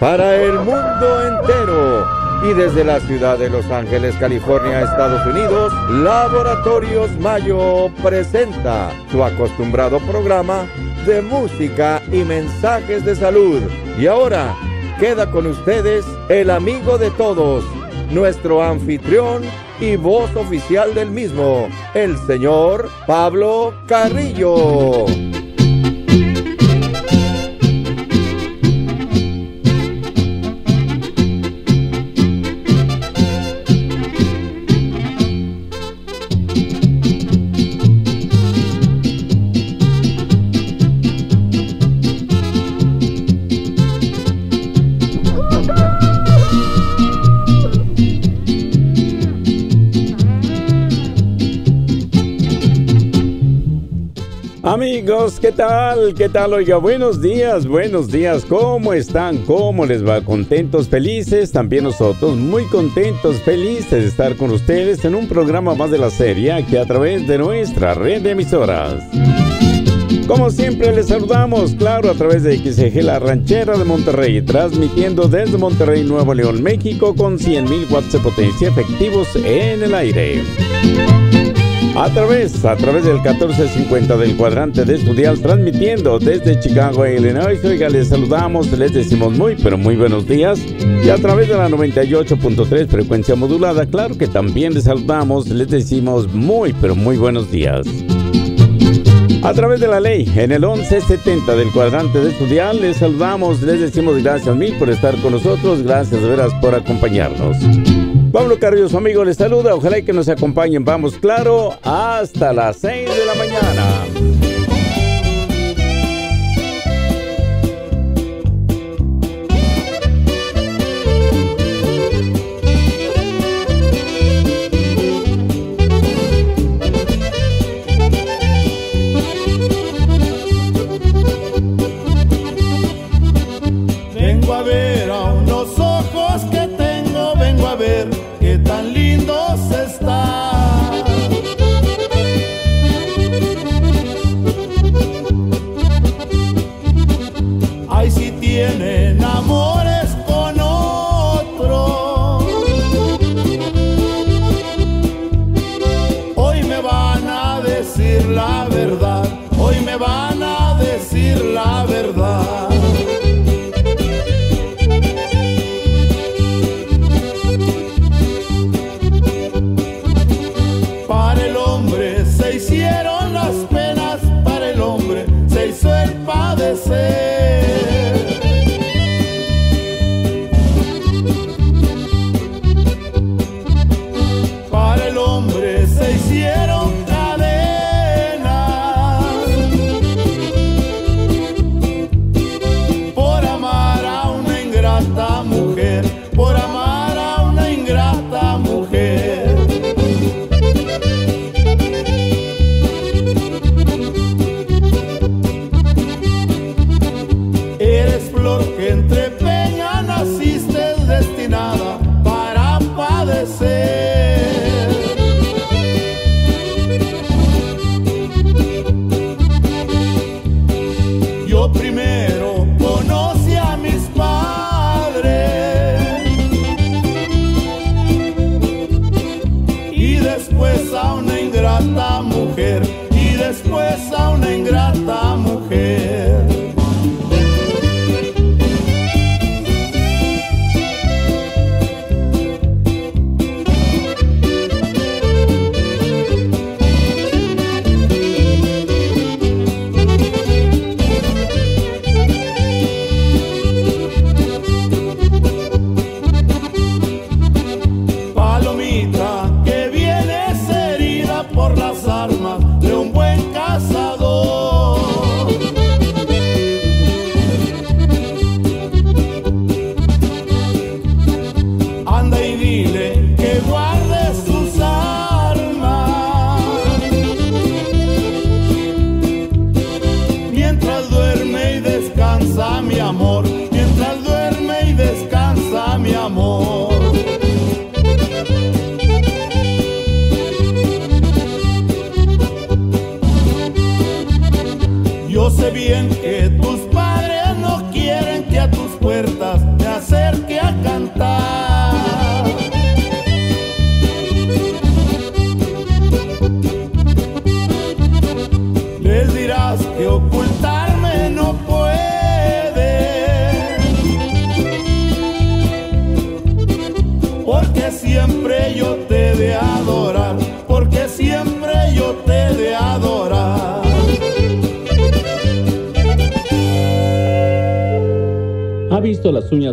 para el mundo entero. Y desde la ciudad de Los Ángeles, California, Estados Unidos, Laboratorios Mayo presenta su acostumbrado programa de música y mensajes de salud. Y ahora queda con ustedes el amigo de todos, nuestro anfitrión y voz oficial del mismo, el señor Pablo Carrillo. ¿Qué tal? ¿Qué tal? Oiga, buenos días, buenos días. ¿Cómo están? ¿Cómo les va? ¿Contentos, felices? También nosotros muy contentos, felices de estar con ustedes en un programa más de la serie aquí a través de nuestra red de emisoras. Como siempre les saludamos, claro, a través de XG La Ranchera de Monterrey, transmitiendo desde Monterrey, Nuevo León, México, con 100.000 watts de potencia efectivos en el aire. A través, a través del 1450 del cuadrante de estudial, transmitiendo desde Chicago, Illinois. Oiga, les saludamos, les decimos muy, pero muy buenos días. Y a través de la 98.3 frecuencia modulada, claro que también les saludamos, les decimos muy, pero muy buenos días. A través de la ley, en el 1170 del cuadrante de estudial, les saludamos, les decimos gracias mil por estar con nosotros, gracias de veras por acompañarnos. Pablo Carrillo, su amigo, les saluda. Ojalá que nos acompañen. Vamos, claro, hasta las 6 de la mañana.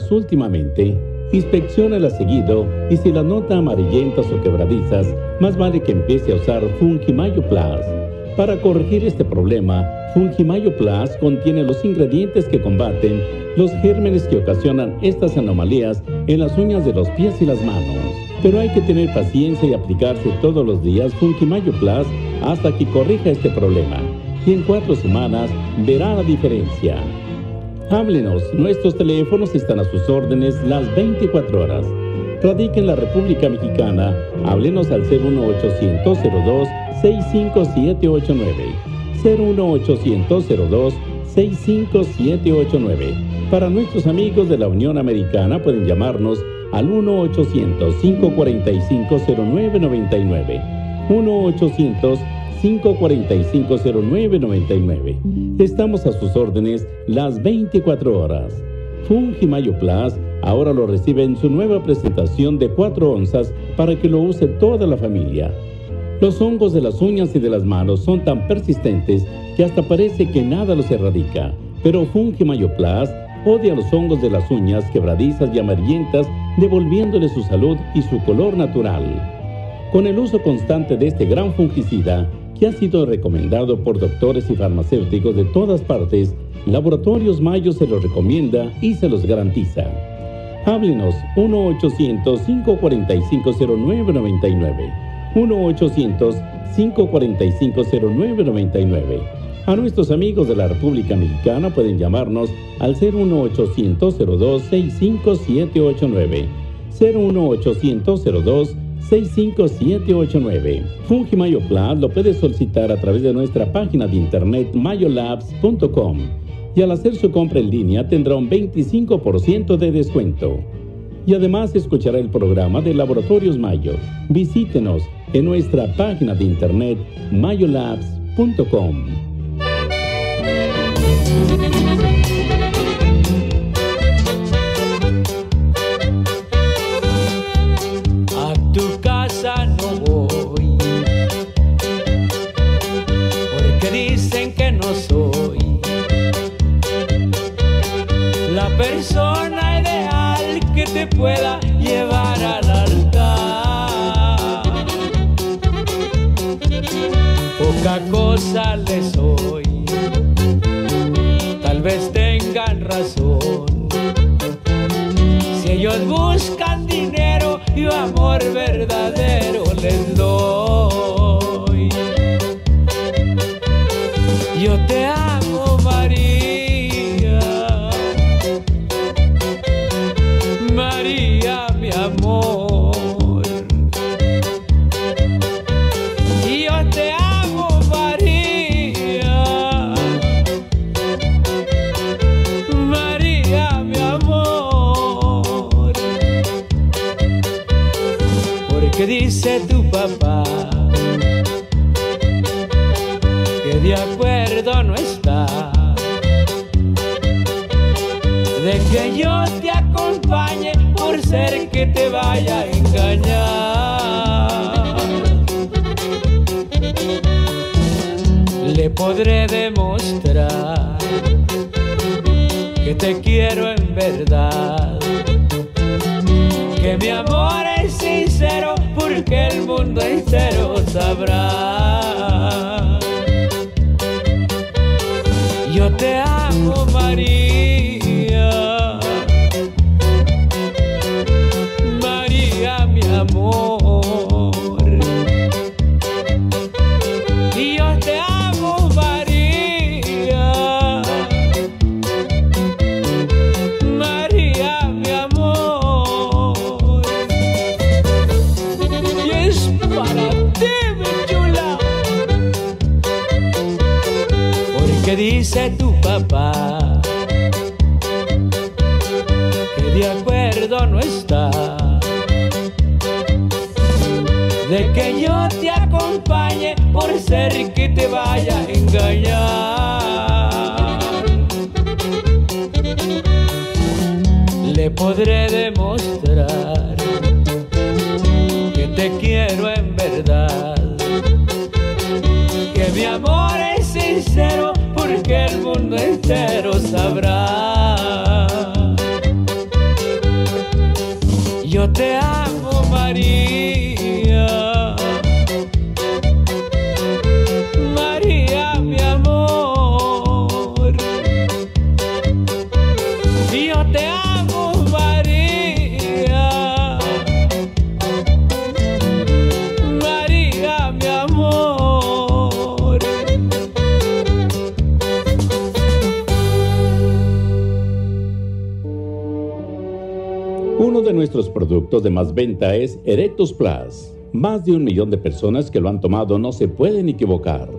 Uñas últimamente? Inspecciónelas seguido y si las nota amarillentas o quebradizas, más vale que empiece a usar Fungimayo Plus. Para corregir este problema, Fungimayo Plus contiene los ingredientes que combaten los gérmenes que ocasionan estas anomalías en las uñas de los pies y las manos. Pero hay que tener paciencia y aplicarse todos los días Fungimayo Plus hasta que corrija este problema. Y en cuatro semanas verá la diferencia. Háblenos, nuestros teléfonos están a sus órdenes las 24 horas. Radica en la República Mexicana, háblenos al 01800 02 65789. 01800 02 65789. Para nuestros amigos de la Unión Americana pueden llamarnos al 1-800-545-0999. 1-800-545-0999. Estamos a sus órdenes las 24 horas. Fungimayo Plus ahora lo recibe en su nueva presentación de 4 onzas para que lo use toda la familia. Los hongos de las uñas y de las manos son tan persistentes que hasta parece que nada los erradica. Pero Fungimayo Plus odia los hongos de las uñas quebradizas y amarillentas, devolviéndole su salud y su color natural. Con el uso constante de este gran fungicida, que ha sido recomendado por doctores y farmacéuticos de todas partes, Laboratorios Mayo se los recomienda y se los garantiza. Háblenos 1-800-545-0999. 1-800-545-0999. A nuestros amigos de la República Mexicana pueden llamarnos al 01800-02-65789. 01800-02-65789. Fungimayo Plus lo puede solicitar a través de nuestra página de internet mayolabs.com y al hacer su compra en línea tendrá un 25% de descuento y además escuchará el programa de Laboratorios Mayo. Visítenos en nuestra página de internet mayolabs.com. pueda llevar al altar. Poca cosa les soy, tal vez tengan razón. Si ellos buscan dinero, yo amor verdadero podré demostrar que te quiero en verdad, que mi amor es sincero porque el mundo entero sabrá. Yo te amo, podré demostrar que te quiero en verdad que mi amor es sincero porque el mundo entero sabrá. De más venta es Erectus Plus. Más de un millón de personas que lo han tomado no se pueden equivocar.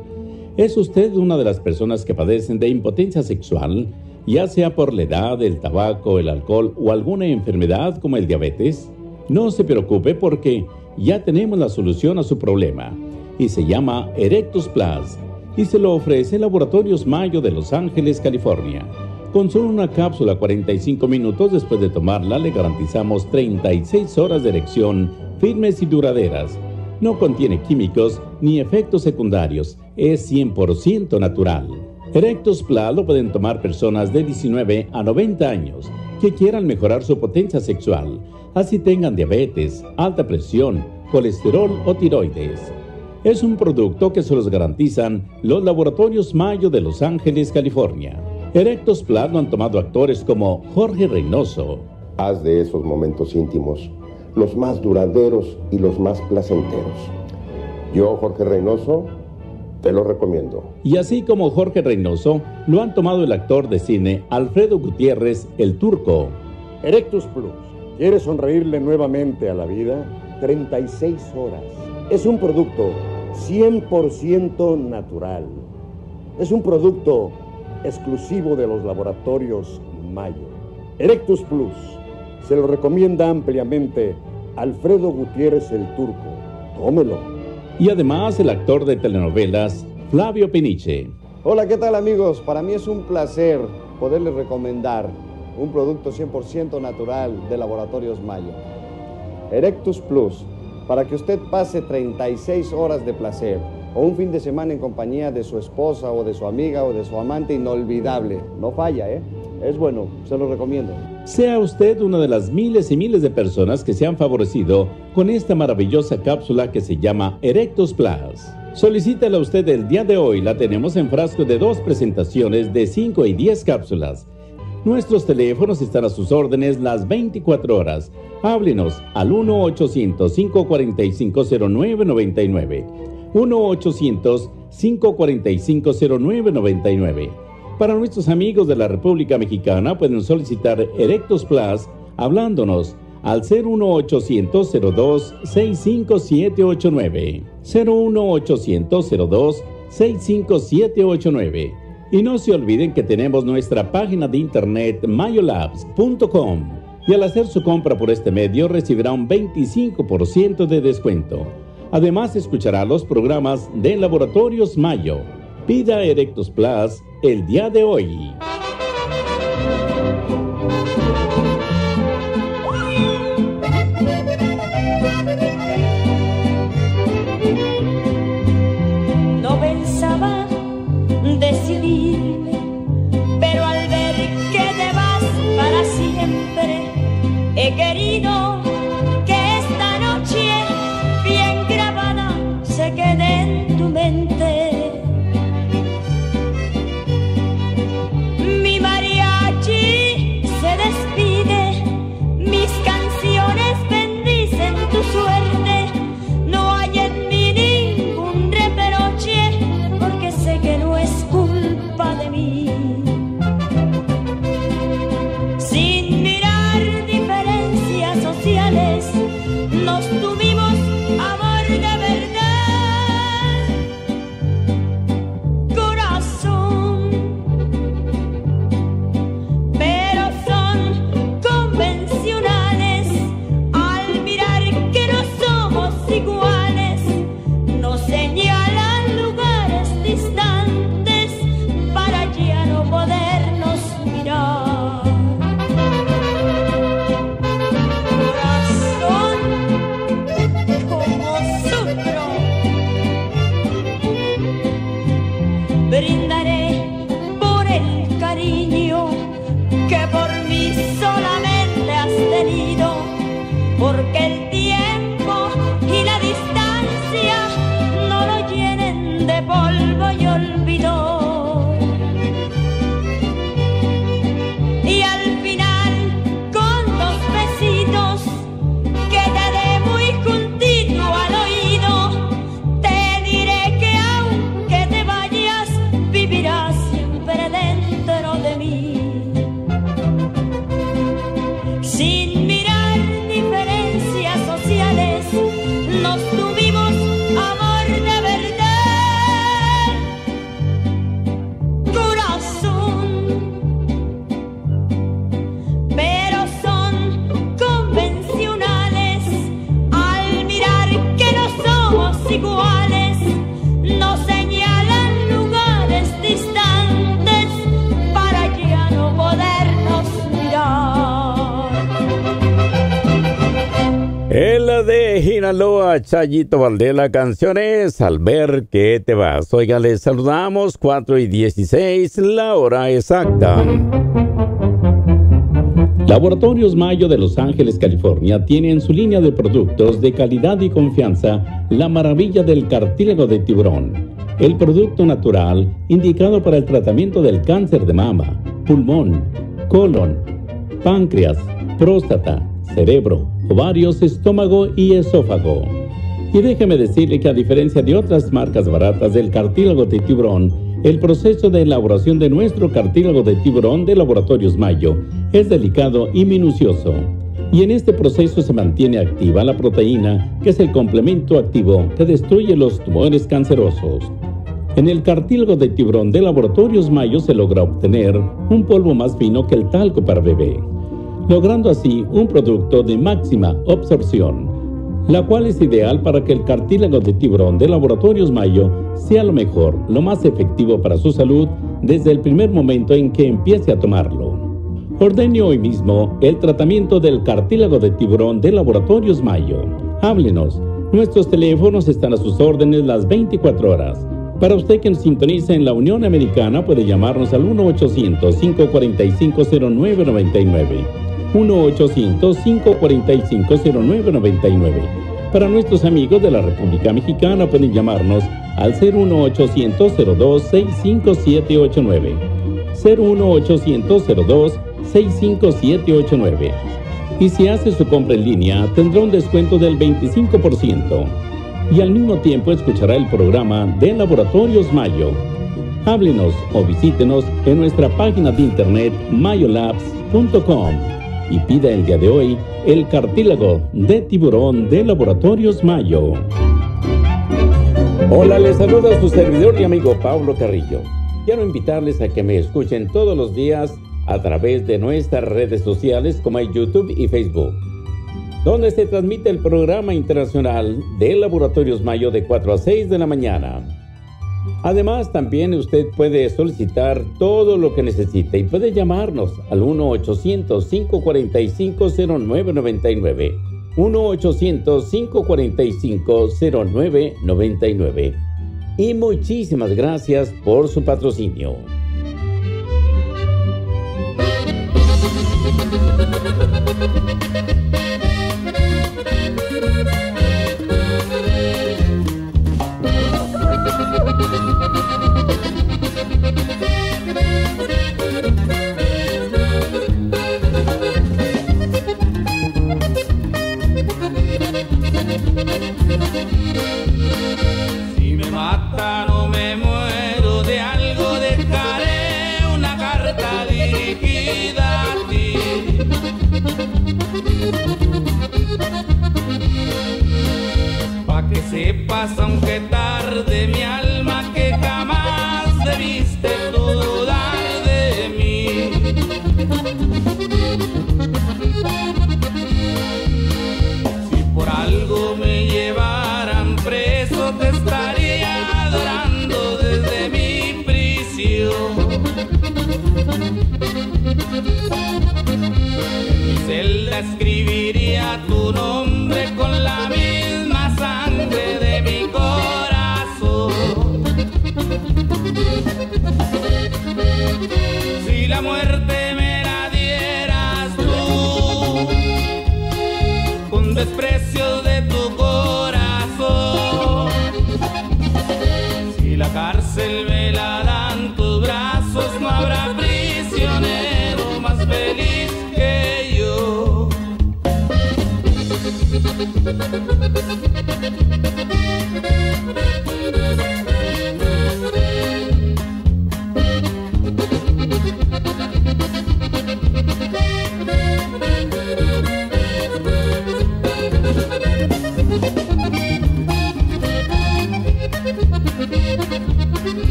¿Es usted una de las personas que padecen de impotencia sexual, ya sea por la edad, el tabaco, el alcohol o alguna enfermedad como el diabetes? No se preocupe porque ya tenemos la solución a su problema y se llama Erectus Plus y se lo ofrece Laboratorios Mayo de Los Ángeles, California. Con solo una cápsula 45 minutos después de tomarla le garantizamos 36 horas de erección firmes y duraderas. No contiene químicos ni efectos secundarios, es 100% natural. Erectus Plus lo pueden tomar personas de 19 a 90 años que quieran mejorar su potencia sexual, así tengan diabetes, alta presión, colesterol o tiroides. Es un producto que se los garantizan los laboratorios Mayo de Los Ángeles, California. Erectus Plus lo han tomado actores como Jorge Reynoso. Haz de esos momentos íntimos los más duraderos y los más placenteros. Yo, Jorge Reynoso, te lo recomiendo. Y así como Jorge Reynoso, lo han tomado el actor de cine Alfredo Gutiérrez, el turco. Erectus Plus. ¿Quieres sonreírle nuevamente a la vida? 36 horas. Es un producto 100% natural. Es un producto exclusivo de los laboratorios Mayo. Erectus Plus se lo recomienda ampliamente Alfredo Gutiérrez el Turco. Tómelo. Y además el actor de telenovelas Flavio Peniche. Hola, ¿qué tal amigos? Para mí es un placer poderles recomendar un producto 100% natural de Laboratorios Mayo. Erectus Plus, para que usted pase 36 horas de placer o un fin de semana en compañía de su esposa o de su amiga o de su amante inolvidable. No falla, ¿eh? Es bueno, se lo recomiendo. Sea usted una de las miles y miles de personas que se han favorecido con esta maravillosa cápsula que se llama Erectus Plus. Solicítala usted el día de hoy, la tenemos en frasco de dos presentaciones de 5 y 10 cápsulas. Nuestros teléfonos están a sus órdenes las 24 horas. Háblenos al 1-800-545-0999. 1-800-545-0999. Para nuestros amigos de la República Mexicana pueden solicitar Erectus Plus hablándonos al 01800-02-65789. 01800-02-65789. Y no se olviden que tenemos nuestra página de internet mayolabs.com y al hacer su compra por este medio recibirá un 25% de descuento. Además escuchará los programas de Laboratorios Mayo. Pida Erectus Plus el día de hoy. Chayito Valdés. La canción es Al ver que te vas. Oiga, les saludamos 4 y 16, la hora exacta. Laboratorios Mayo de Los Ángeles, California, tiene en su línea de productos de calidad y confianza la maravilla del cartílago de tiburón, el producto natural indicado para el tratamiento del cáncer de mama, pulmón, colon, páncreas, próstata, cerebro, ovarios, estómago y esófago. Y déjeme decirle que a diferencia de otras marcas baratas del cartílago de tiburón, el proceso de elaboración de nuestro cartílago de tiburón de Laboratorios Mayo es delicado y minucioso. Y en este proceso se mantiene activa la proteína, que es el complemento activo que destruye los tumores cancerosos. En el cartílago de tiburón de Laboratorios Mayo se logra obtener un polvo más fino que el talco para bebé logrando así un producto de máxima absorción, la cual es ideal para que el cartílago de tiburón de Laboratorios Mayo sea lo mejor, lo más efectivo para su salud desde el primer momento en que empiece a tomarlo. Ordene hoy mismo el tratamiento del cartílago de tiburón de Laboratorios Mayo. Háblenos. Nuestros teléfonos están a sus órdenes las 24 horas. Para usted que nos sintoniza en la Unión Americana puede llamarnos al 1-800-545-0999 1-800-545-0999. Para nuestros amigos de la República Mexicana pueden llamarnos al 01800-02-65789. 01800-02-65789. Y si hace su compra en línea, tendrá un descuento del 25%. Y al mismo tiempo escuchará el programa de Laboratorios Mayo. Háblenos o visítenos en nuestra página de internet mayolabs.com y pida el día de hoy el cartílago de tiburón de Laboratorios Mayo. Hola, les saluda su servidor y amigo Pablo Carrillo. Quiero invitarles a que me escuchen todos los días a través de nuestras redes sociales como YouTube y Facebook, donde se transmite el programa internacional de Laboratorios Mayo de 4 a 6 de la mañana. Además, también usted puede solicitar todo lo que necesite y puede llamarnos al 1-800-545-0999. 1-800-545-0999. Y muchísimas gracias por su patrocinio.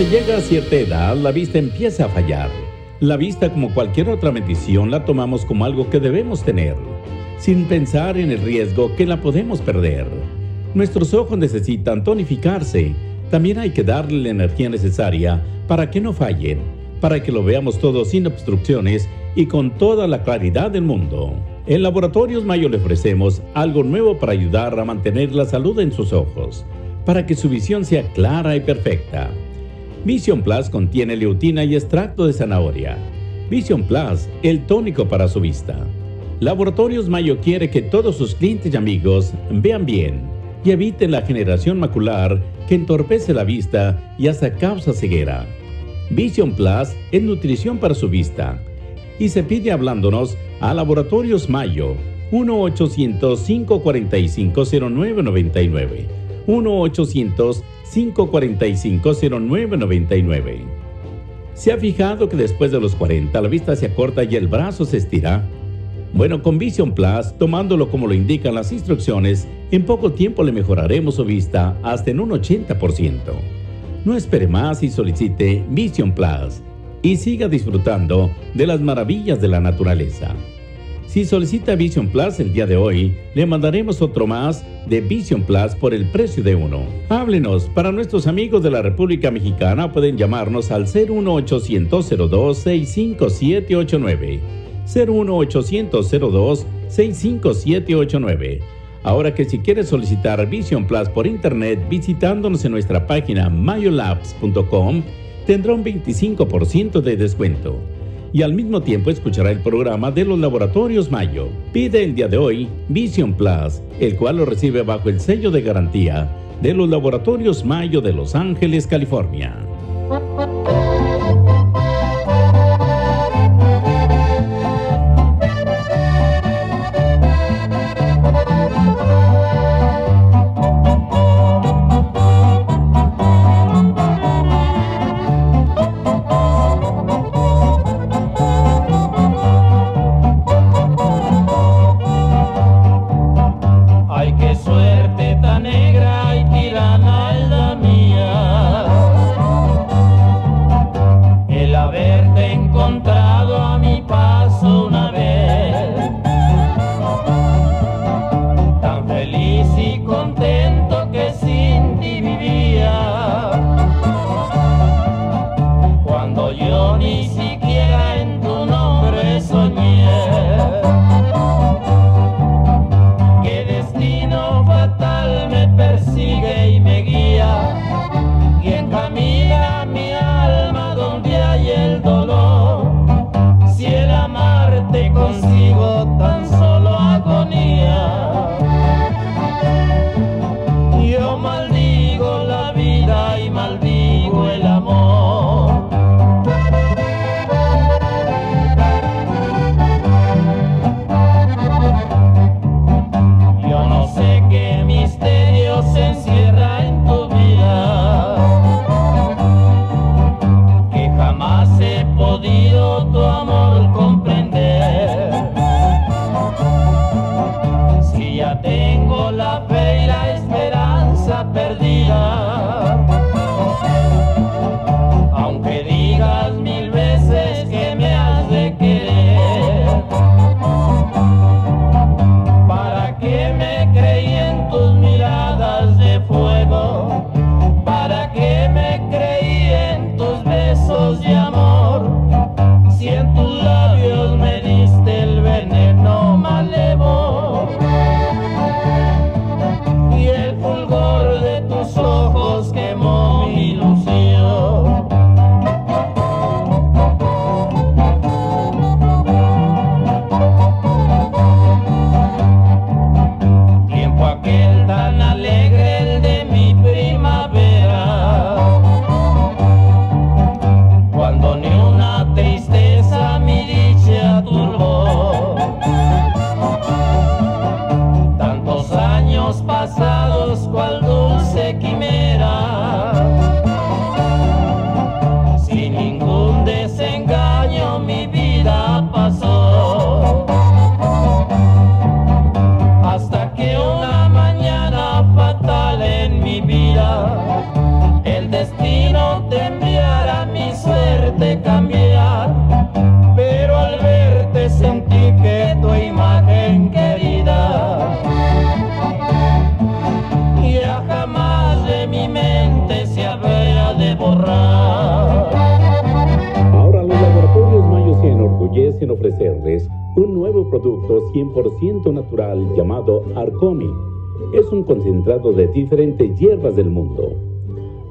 Se llega a cierta edad, la vista empieza a fallar. La vista, como cualquier otra bendición, la tomamos como algo que debemos tener, sin pensar en el riesgo que la podemos perder. Nuestros ojos necesitan tonificarse. También hay que darle la energía necesaria para que no fallen, para que lo veamos todo sin obstrucciones y con toda la claridad del mundo. En Laboratorios Mayo le ofrecemos algo nuevo para ayudar a mantener la salud en sus ojos, para que su visión sea clara y perfecta. Vision Plus contiene leutina y extracto de zanahoria. Vision Plus, el tónico para su vista. Laboratorios Mayo quiere que todos sus clientes y amigos vean bien y eviten la generación macular que entorpece la vista y hasta causa ceguera. Vision Plus es nutrición para su vista y se pide hablándonos a Laboratorios Mayo 1-800-545-0999. 1-800-545-0999. ¿Se ha fijado que después de los 40 la vista se acorta y el brazo se estira? Bueno, con Vision Plus, tomándolo como lo indican las instrucciones, en poco tiempo le mejoraremos su vista hasta en un 80%. No espere más y solicite Vision Plus y siga disfrutando de las maravillas de la naturaleza. Si solicita Vision Plus el día de hoy, le mandaremos otro más de Vision Plus por el precio de uno. Háblenos, para nuestros amigos de la República Mexicana pueden llamarnos al 01800 02 65789. 01800 02 65789. Ahora que si quieres solicitar Vision Plus por internet visitándonos en nuestra página mayolabs.com, tendrá un 25% de descuento. Y al mismo tiempo escuchará el programa de los laboratorios Mayo. Pide el día de hoy Vision Plus, el cual lo recibe bajo el sello de garantía de los laboratorios Mayo de Los Ángeles, California. casa. Producto 100% natural llamado Arcomic. Es un concentrado de diferentes hierbas del mundo.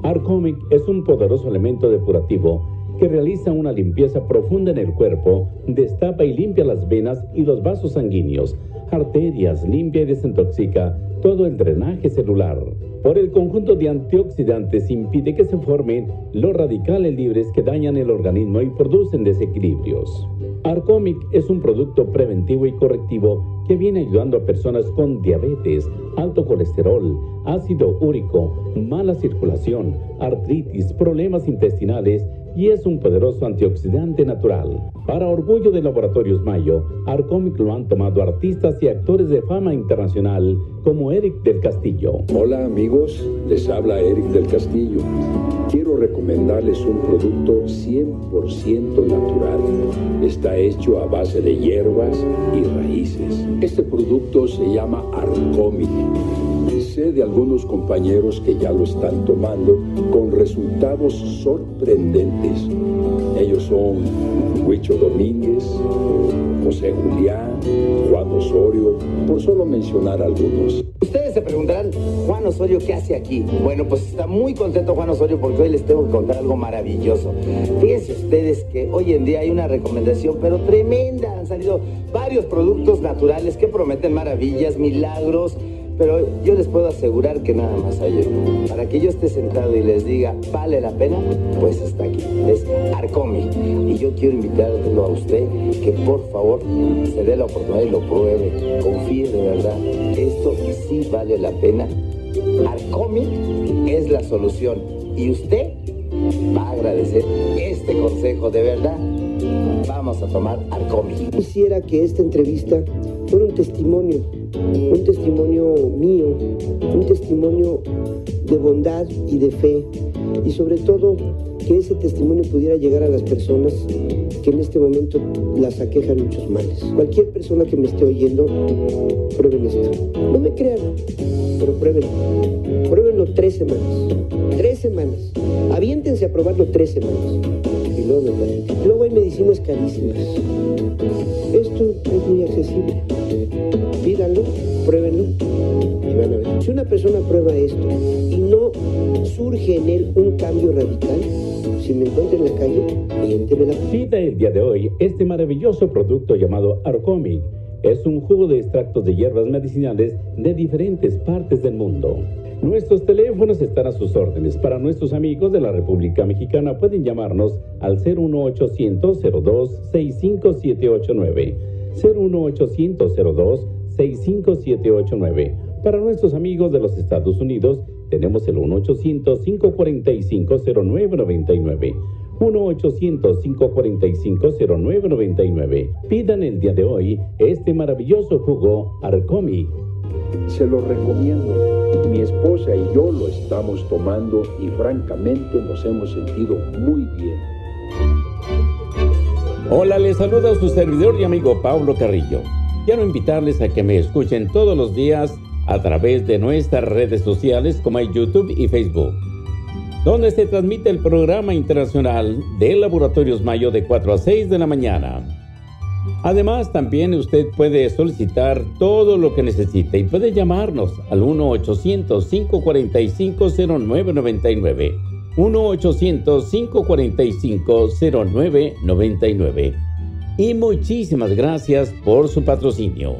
Arcomic es un poderoso elemento depurativo que realiza una limpieza profunda en el cuerpo, destapa y limpia las venas y los vasos sanguíneos, arterias, limpia y desintoxica todo el drenaje celular. Por el conjunto de antioxidantes impide que se formen los radicales libres que dañan el organismo y producen desequilibrios. Arcomic es un producto preventivo y correctivo que viene ayudando a personas con diabetes, alto colesterol, ácido úrico, mala circulación, artritis, problemas intestinales y es un poderoso antioxidante natural. Para orgullo de Laboratorios Mayo, Arcomic lo han tomado artistas y actores de fama internacional como Eric del Castillo. Hola amigos, les habla Eric del Castillo. Quiero recomendarles un producto 100% natural. Está hecho a base de hierbas y raíces. Este producto se llama Arcomic sé de algunos compañeros que ya lo están tomando con resultados sorprendentes. Ellos son Huicho Domínguez, José Julián, Juan Osorio, por solo mencionar algunos. Ustedes se preguntarán, Juan Osorio, ¿qué hace aquí? Bueno, pues está muy contento Juan Osorio porque hoy les tengo que contar algo maravilloso. Fíjense ustedes que hoy en día hay una recomendación, pero tremenda. Han salido varios productos naturales que prometen maravillas, milagros pero yo les puedo asegurar que nada más hay. Para que yo esté sentado y les diga, ¿vale la pena? Pues está aquí. Es Arcomi. Y yo quiero invitarlo a usted que por favor se dé la oportunidad y lo pruebe. Confíe de verdad. Esto sí vale la pena. Arcomi es la solución. Y usted va a agradecer este consejo de verdad. Vamos a tomar Arcomi. Quisiera que esta entrevista fuera un testimonio un testimonio mío, un testimonio de bondad y de fe y sobre todo que ese testimonio pudiera llegar a las personas que en este momento las aquejan muchos males. Cualquier persona que me esté oyendo, prueben esto. No me crean, pero pruébenlo. Pruébenlo tres semanas. Tres semanas. Aviéntense a probarlo tres semanas. Luego hay medicinas carísimas. Esto es muy accesible pídanlo, pruébenlo y van a ver. Si una persona prueba esto y no surge en él un cambio radical, si me encuentro en la calle, la Pida el día de hoy este maravilloso producto llamado Arcomic. Es un jugo de extractos de hierbas medicinales de diferentes partes del mundo. Nuestros teléfonos están a sus órdenes. Para nuestros amigos de la República Mexicana pueden llamarnos al 01800 02 65789. 01800 02 65789. Para nuestros amigos de los Estados Unidos, tenemos el 1-800-545-0999. 1-800-545-0999. Pidan el día de hoy este maravilloso jugo Arcomi. Se lo recomiendo. Mi esposa y yo lo estamos tomando y francamente nos hemos sentido muy bien. Hola, les saluda su servidor y amigo Pablo Carrillo quiero invitarles a que me escuchen todos los días a través de nuestras redes sociales como YouTube y Facebook, donde se transmite el programa internacional de Laboratorios Mayo de 4 a 6 de la mañana. Además, también usted puede solicitar todo lo que necesite y puede llamarnos al 1-800-545-0999. 1-800-545-0999 y muchísimas gracias por su patrocinio.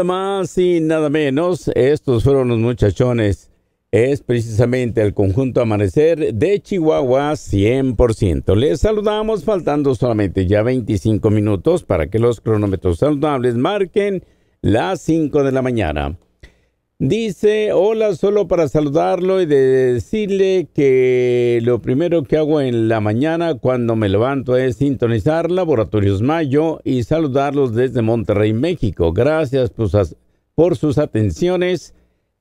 Nada más y nada menos. Estos fueron los muchachones. Es precisamente el conjunto Amanecer de Chihuahua 100%. Les saludamos faltando solamente ya 25 minutos para que los cronómetros saludables marquen las 5 de la mañana. Dice, hola, solo para saludarlo y de decirle que lo primero que hago en la mañana cuando me levanto es sintonizar Laboratorios Mayo y saludarlos desde Monterrey, México. Gracias por sus, por sus atenciones.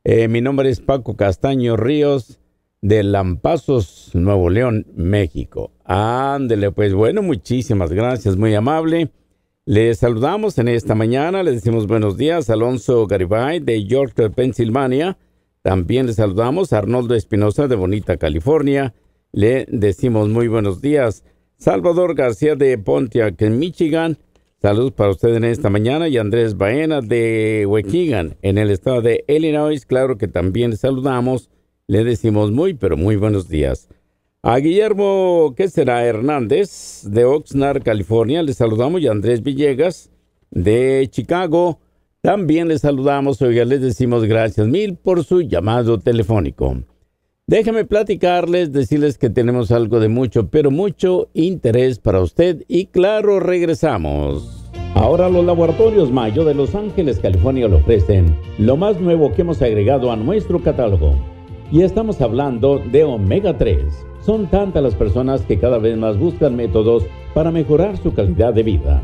Eh, mi nombre es Paco Castaño Ríos de Lampazos, Nuevo León, México. Ándele, pues bueno, muchísimas gracias, muy amable. Les saludamos en esta mañana, le decimos buenos días Alonso Garibay de York, Pensilvania. También le saludamos a Arnoldo Espinosa de Bonita, California. Le decimos muy buenos días. Salvador García de Pontiac, en Michigan. Saludos para usted en esta mañana. Y Andrés Baena de Waukegan, en el estado de Illinois. Claro que también le saludamos. Le decimos muy, pero muy buenos días. A Guillermo, ¿qué será? Hernández, de Oxnard, California, le saludamos. Y a Andrés Villegas, de Chicago, también le saludamos. Oiga, les decimos gracias mil por su llamado telefónico. Déjenme platicarles, decirles que tenemos algo de mucho, pero mucho interés para usted. Y claro, regresamos. Ahora los laboratorios Mayo de Los Ángeles, California, le ofrecen lo más nuevo que hemos agregado a nuestro catálogo. Y estamos hablando de omega 3. Son tantas las personas que cada vez más buscan métodos para mejorar su calidad de vida.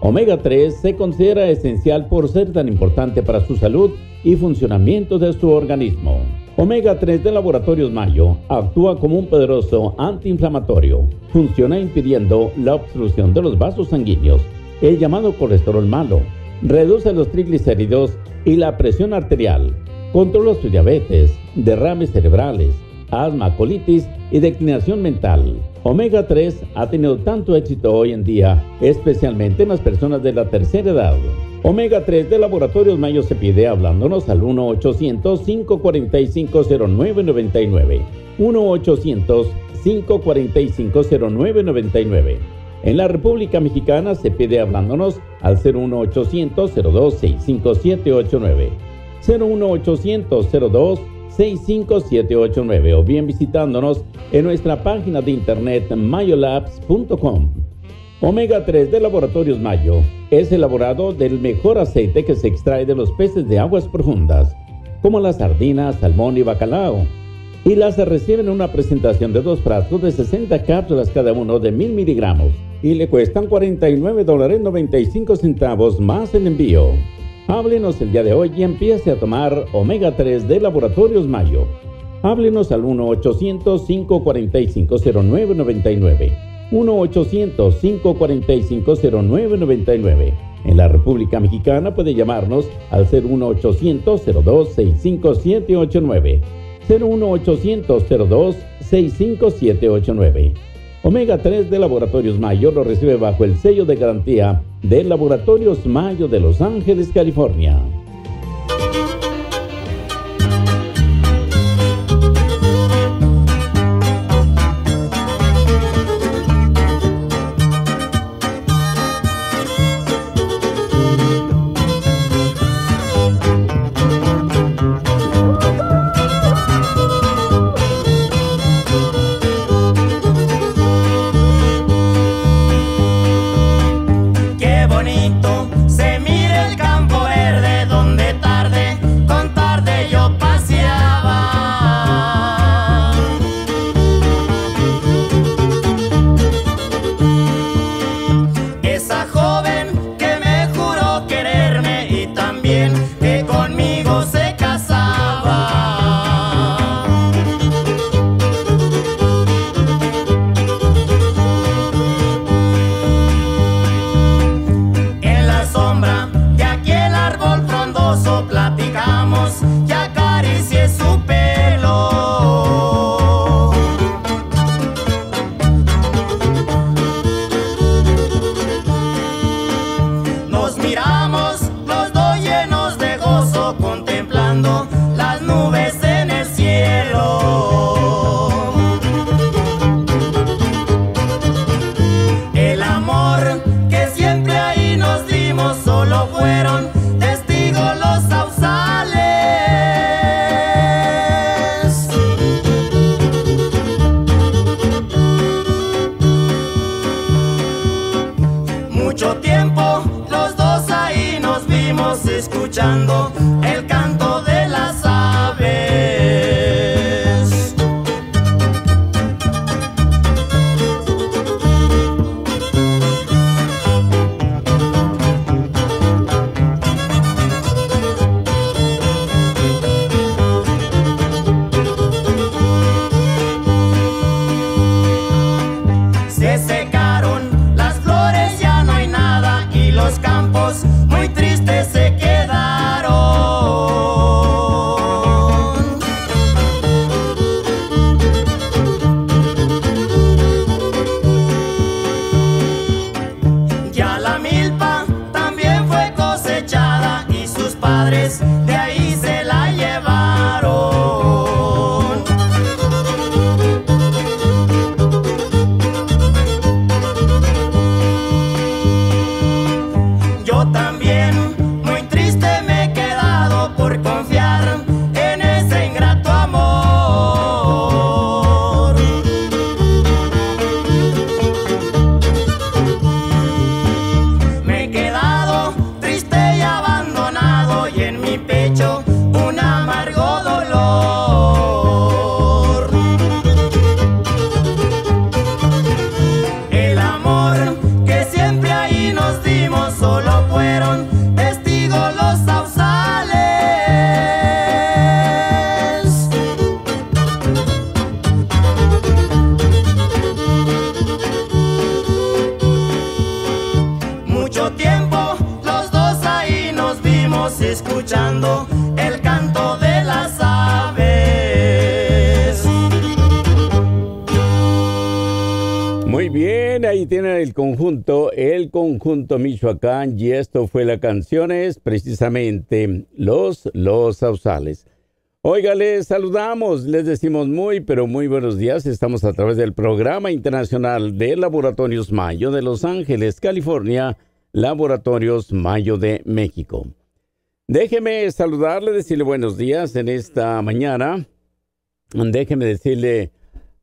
Omega 3 se considera esencial por ser tan importante para su salud y funcionamiento de su organismo. Omega 3 de Laboratorios Mayo actúa como un poderoso antiinflamatorio. Funciona impidiendo la obstrucción de los vasos sanguíneos, el llamado colesterol malo. Reduce los triglicéridos y la presión arterial. Controla su diabetes, derrames cerebrales, asma, colitis y declinación mental. Omega 3 ha tenido tanto éxito hoy en día, especialmente en las personas de la tercera edad. Omega 3 de Laboratorios Mayo se pide hablándonos al 1-800-545-0999. 1-800-545-0999. En la República Mexicana se pide hablándonos al 01800-02-65789. 01800-02 65789 o bien visitándonos en nuestra página de internet mayolabs.com. Omega 3 de Laboratorios Mayo es elaborado del mejor aceite que se extrae de los peces de aguas profundas, como las sardinas, salmón y bacalao. Y las reciben en una presentación de dos frascos de 60 cápsulas cada uno de 1000 miligramos y le cuestan 49 dólares 95 centavos más el envío. Háblenos el día de hoy y empiece a tomar Omega 3 de Laboratorios Mayo. Háblenos al 1-800-545-0999. 1-800-545-0999. En la República Mexicana puede llamarnos al 01800-02-65789. 01800-02-65789. Omega 3 de Laboratorios Mayo lo recibe bajo el sello de garantía de Laboratorios Mayo de Los Ángeles, California. Conjunto Michoacán y esto fue la canción es precisamente Los Los Sausales. Oiga, les saludamos, les decimos muy, pero muy buenos días. Estamos a través del Programa Internacional de Laboratorios Mayo de Los Ángeles, California, Laboratorios Mayo de México. Déjeme saludarle, decirle buenos días en esta mañana. Déjeme decirle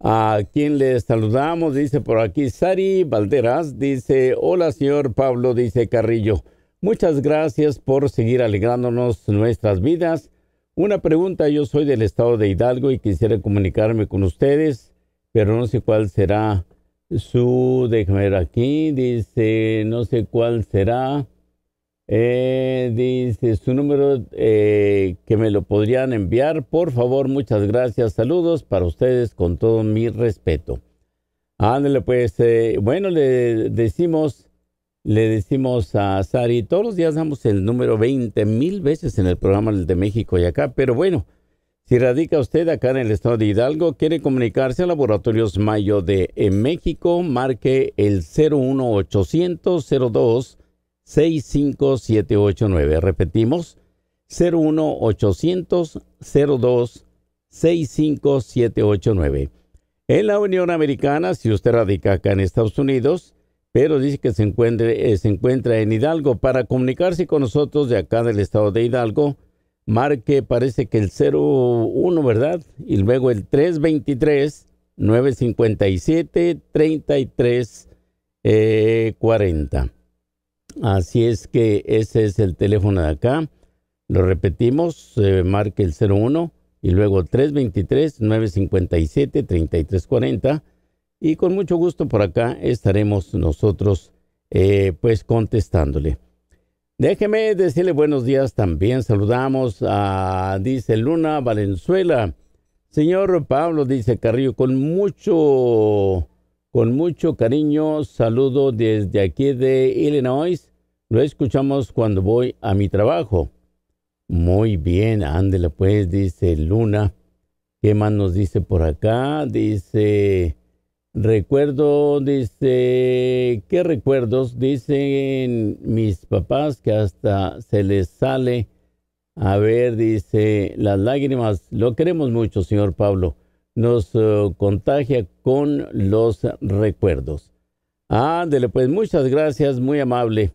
a quien le saludamos, dice por aquí Sari Valderas, dice, hola señor Pablo, dice Carrillo, muchas gracias por seguir alegrándonos nuestras vidas. Una pregunta, yo soy del estado de Hidalgo y quisiera comunicarme con ustedes, pero no sé cuál será su, déjame ver aquí, dice, no sé cuál será. Eh, dice su número eh, que me lo podrían enviar. Por favor, muchas gracias. Saludos para ustedes con todo mi respeto. Ándale, pues, eh, bueno, le decimos, le decimos a Sari, todos los días damos el número 20 mil veces en el programa de México y acá, pero bueno, si radica usted acá en el estado de Hidalgo, quiere comunicarse a Laboratorios Mayo de México, marque el 01800 02 65789. Repetimos, 01800 02 65789. En la Unión Americana, si usted radica acá en Estados Unidos, pero dice que se, eh, se encuentra en Hidalgo, para comunicarse con nosotros de acá del estado de Hidalgo, marque, parece que el 01, ¿verdad? Y luego el 323 957 33 40. Así es que ese es el teléfono de acá. Lo repetimos, eh, marque el 01 y luego 323-957-3340. Y con mucho gusto por acá estaremos nosotros eh, pues contestándole. Déjeme decirle buenos días también. Saludamos a, dice Luna Valenzuela. Señor Pablo, dice Carrillo, con mucho con mucho cariño, saludo desde aquí de Illinois. Lo escuchamos cuando voy a mi trabajo. Muy bien, ándele pues, dice Luna. ¿Qué más nos dice por acá? Dice, recuerdo, dice, ¿qué recuerdos? Dicen mis papás que hasta se les sale. A ver, dice, las lágrimas. Lo queremos mucho, señor Pablo nos eh, contagia con los recuerdos. Ándele, pues muchas gracias, muy amable.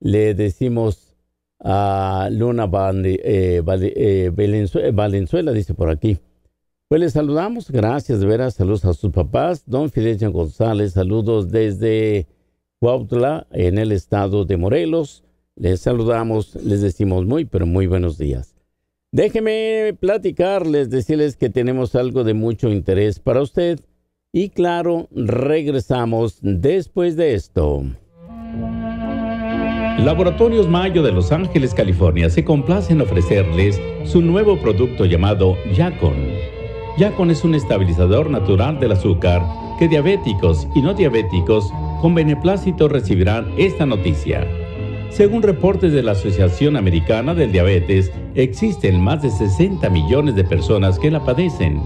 Le decimos a Luna eh, eh, Valenzuela, dice por aquí. Pues le saludamos, gracias de veras, saludos a sus papás. Don Fidencio González, saludos desde Cuautla, en el estado de Morelos. Les saludamos, les decimos muy, pero muy buenos días. Déjeme platicarles, decirles que tenemos algo de mucho interés para usted y claro, regresamos después de esto. Laboratorios Mayo de Los Ángeles, California se complace en ofrecerles su nuevo producto llamado Yacon. Yacon es un estabilizador natural del azúcar que diabéticos y no diabéticos con beneplácito recibirán esta noticia. Según reportes de la Asociación Americana del Diabetes, existen más de 60 millones de personas que la padecen.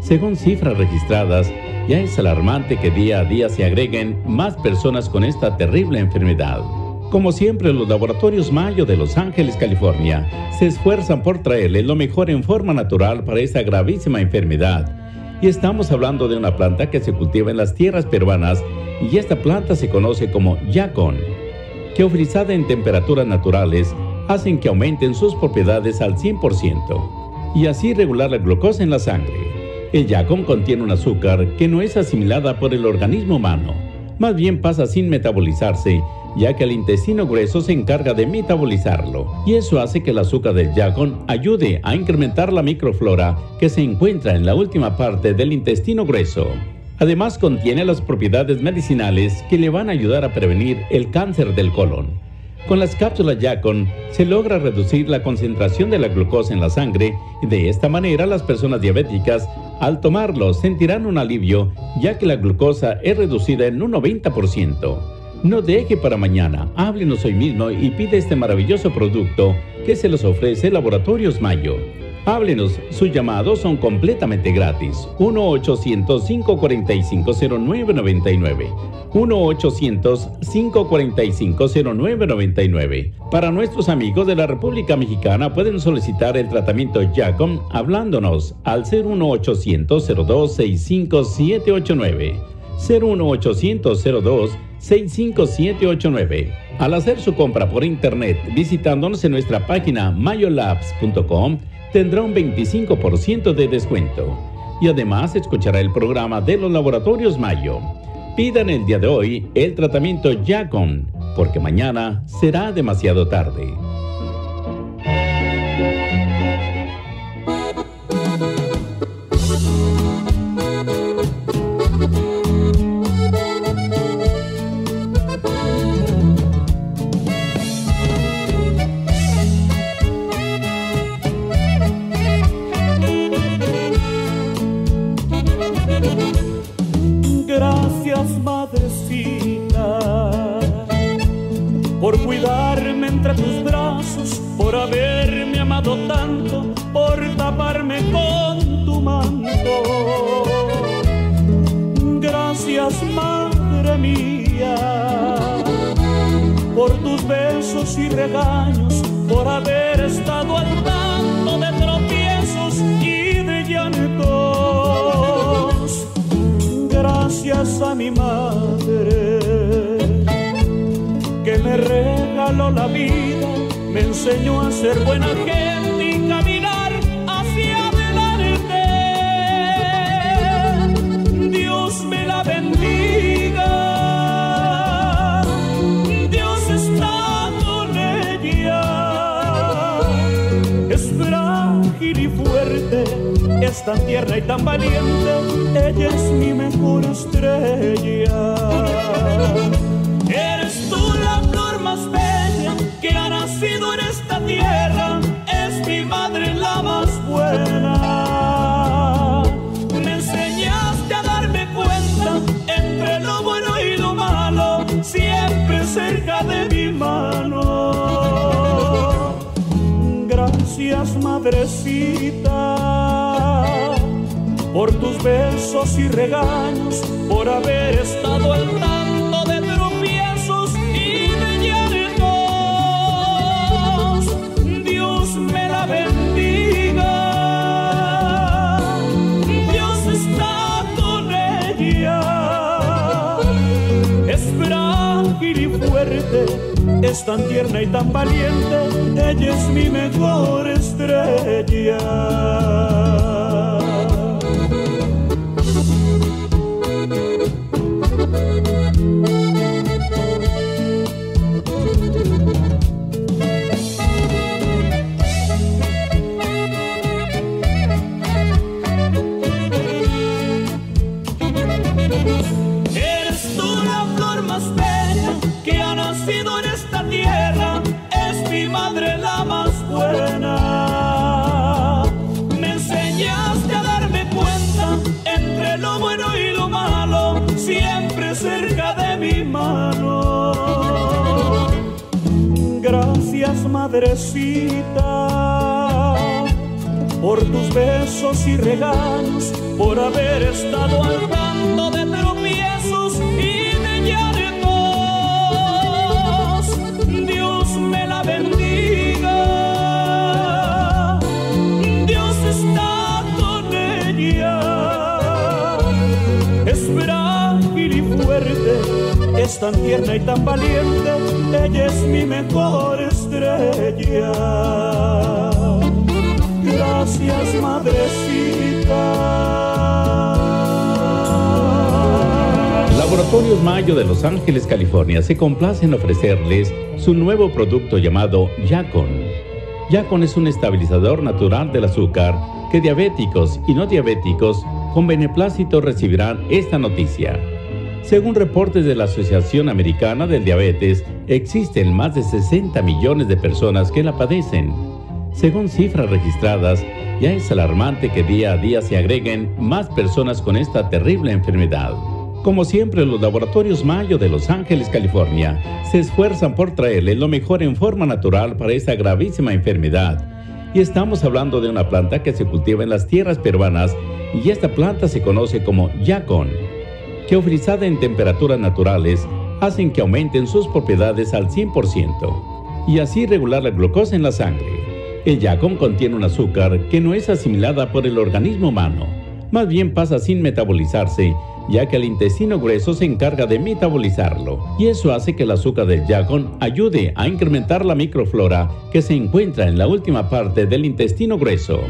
Según cifras registradas, ya es alarmante que día a día se agreguen más personas con esta terrible enfermedad. Como siempre, los laboratorios Mayo de Los Ángeles, California, se esfuerzan por traerle lo mejor en forma natural para esta gravísima enfermedad. Y estamos hablando de una planta que se cultiva en las tierras peruanas y esta planta se conoce como yacon que ofrecida en temperaturas naturales hacen que aumenten sus propiedades al 100% y así regular la glucosa en la sangre. El yacón contiene un azúcar que no es asimilada por el organismo humano, más bien pasa sin metabolizarse, ya que el intestino grueso se encarga de metabolizarlo, y eso hace que el azúcar del yacón ayude a incrementar la microflora que se encuentra en la última parte del intestino grueso. Además contiene las propiedades medicinales que le van a ayudar a prevenir el cáncer del colon. Con las cápsulas Yacon se logra reducir la concentración de la glucosa en la sangre y de esta manera las personas diabéticas al tomarlo sentirán un alivio ya que la glucosa es reducida en un 90%. No deje para mañana, háblenos hoy mismo y pide este maravilloso producto que se los ofrece Laboratorios Mayo. Háblenos, sus llamados son completamente gratis. 1-800-545-0999. 1-800-545-0999. Para nuestros amigos de la República Mexicana pueden solicitar el tratamiento Jacom hablándonos al 01800 02 65789 01800 02 65789. Al hacer su compra por internet visitándonos en nuestra página mayolabs.com, tendrá un 25% de descuento. Y además escuchará el programa de los laboratorios Mayo. Pidan el día de hoy el tratamiento Yacon, porque mañana será demasiado tarde. Entre tus brazos, por haberme amado tanto, por taparme con tu manto. Gracias, madre mía, por tus besos y regaños, por haber estado al tanto de tropiezos y de llantos. Gracias a mi madre la vida, me enseñó a ser buena gente y caminar hacia adelante. Dios me la bendiga. Dios está con ella. Es frágil y fuerte, es tan tierna y tan valiente. Ella es mi mejor estrella. Tierra. Es mi madre la más buena. Me enseñaste a darme cuenta entre lo bueno y lo malo, siempre cerca de mi mano. Gracias, madrecita, por tus besos y regaños, por haber estado al tanto es tan tierna y tan valiente. Ella es mi mejor estrella. Madrecita, por tus besos y regalos, por haber estado al tanto de tropiezos y de llantos. Dios me la bendiga. Dios está con ella. Es frágil y fuerte, es tan tierna y tan valiente. Ella es mi mejor Gracias, madrecita. Laboratorios Mayo de Los Ángeles, California se complace en ofrecerles su nuevo producto llamado Yacon. Yacon es un estabilizador natural del azúcar que diabéticos y no diabéticos con beneplácito recibirán esta noticia. Según reportes de la Asociación Americana del Diabetes, existen más de 60 millones de personas que la padecen. Según cifras registradas, ya es alarmante que día a día se agreguen más personas con esta terrible enfermedad. Como siempre, los laboratorios Mayo de Los Ángeles, California, se esfuerzan por traerle lo mejor en forma natural para esta gravísima enfermedad. Y estamos hablando de una planta que se cultiva en las tierras peruanas y esta planta se conoce como yacon, que ofrecida en temperaturas naturales hacen que aumenten sus propiedades al 100% y así regular la glucosa en la sangre. El yacon contiene un azúcar que no es asimilada por el organismo humano, más bien pasa sin metabolizarse ya que el intestino grueso se encarga de metabolizarlo, y eso hace que el azúcar del yacon ayude a incrementar la microflora que se encuentra en la última parte del intestino grueso.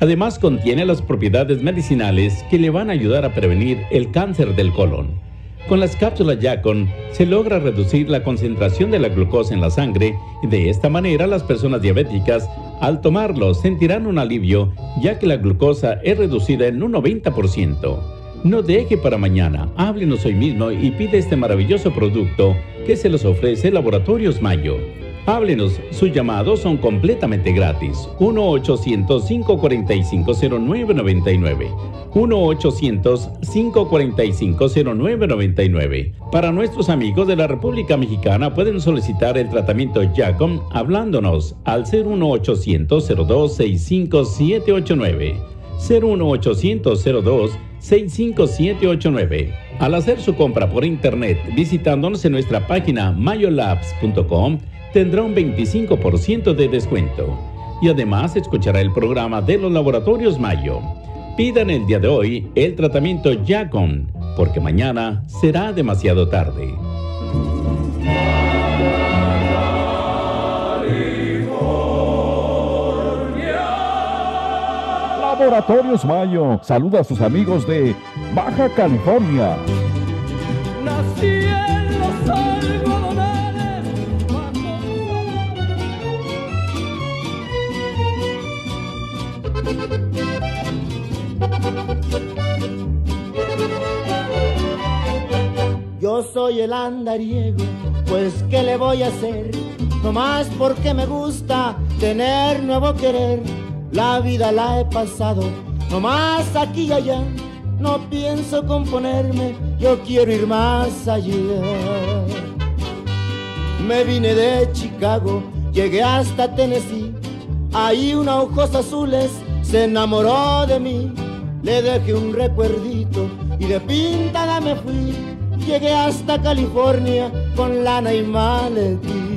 Además contiene las propiedades medicinales que le van a ayudar a prevenir el cáncer del colon. Con las cápsulas Yacon se logra reducir la concentración de la glucosa en la sangre y de esta manera las personas diabéticas al tomarlo sentirán un alivio ya que la glucosa es reducida en un 90%. No deje para mañana, háblenos hoy mismo y pide este maravilloso producto que se los ofrece Laboratorios Mayo. Háblenos, sus llamados son completamente gratis. 1-800-545-0999. 1-800-545-0999. Para nuestros amigos de la República Mexicana pueden solicitar el tratamiento Jacom hablándonos al 01800-02-65789. 01800-02-65789. Al hacer su compra por internet visitándonos en nuestra página mayolabs.com, tendrá un 25% de descuento. Y además escuchará el programa de los laboratorios Mayo. Pidan el día de hoy el tratamiento Yacon, porque mañana será demasiado tarde. Laboratorios Mayo saluda a sus amigos de Baja California. Nací Soy el andariego, pues ¿qué le voy a hacer? No más porque me gusta tener nuevo querer. La vida la he pasado, no más aquí y allá. No pienso componerme, yo quiero ir más allá. Me vine de Chicago, llegué hasta Tennessee. Ahí una ojos azules se enamoró de mí. Le dejé un recuerdito y de pintada me fui. Llegué hasta California con lana y maletín.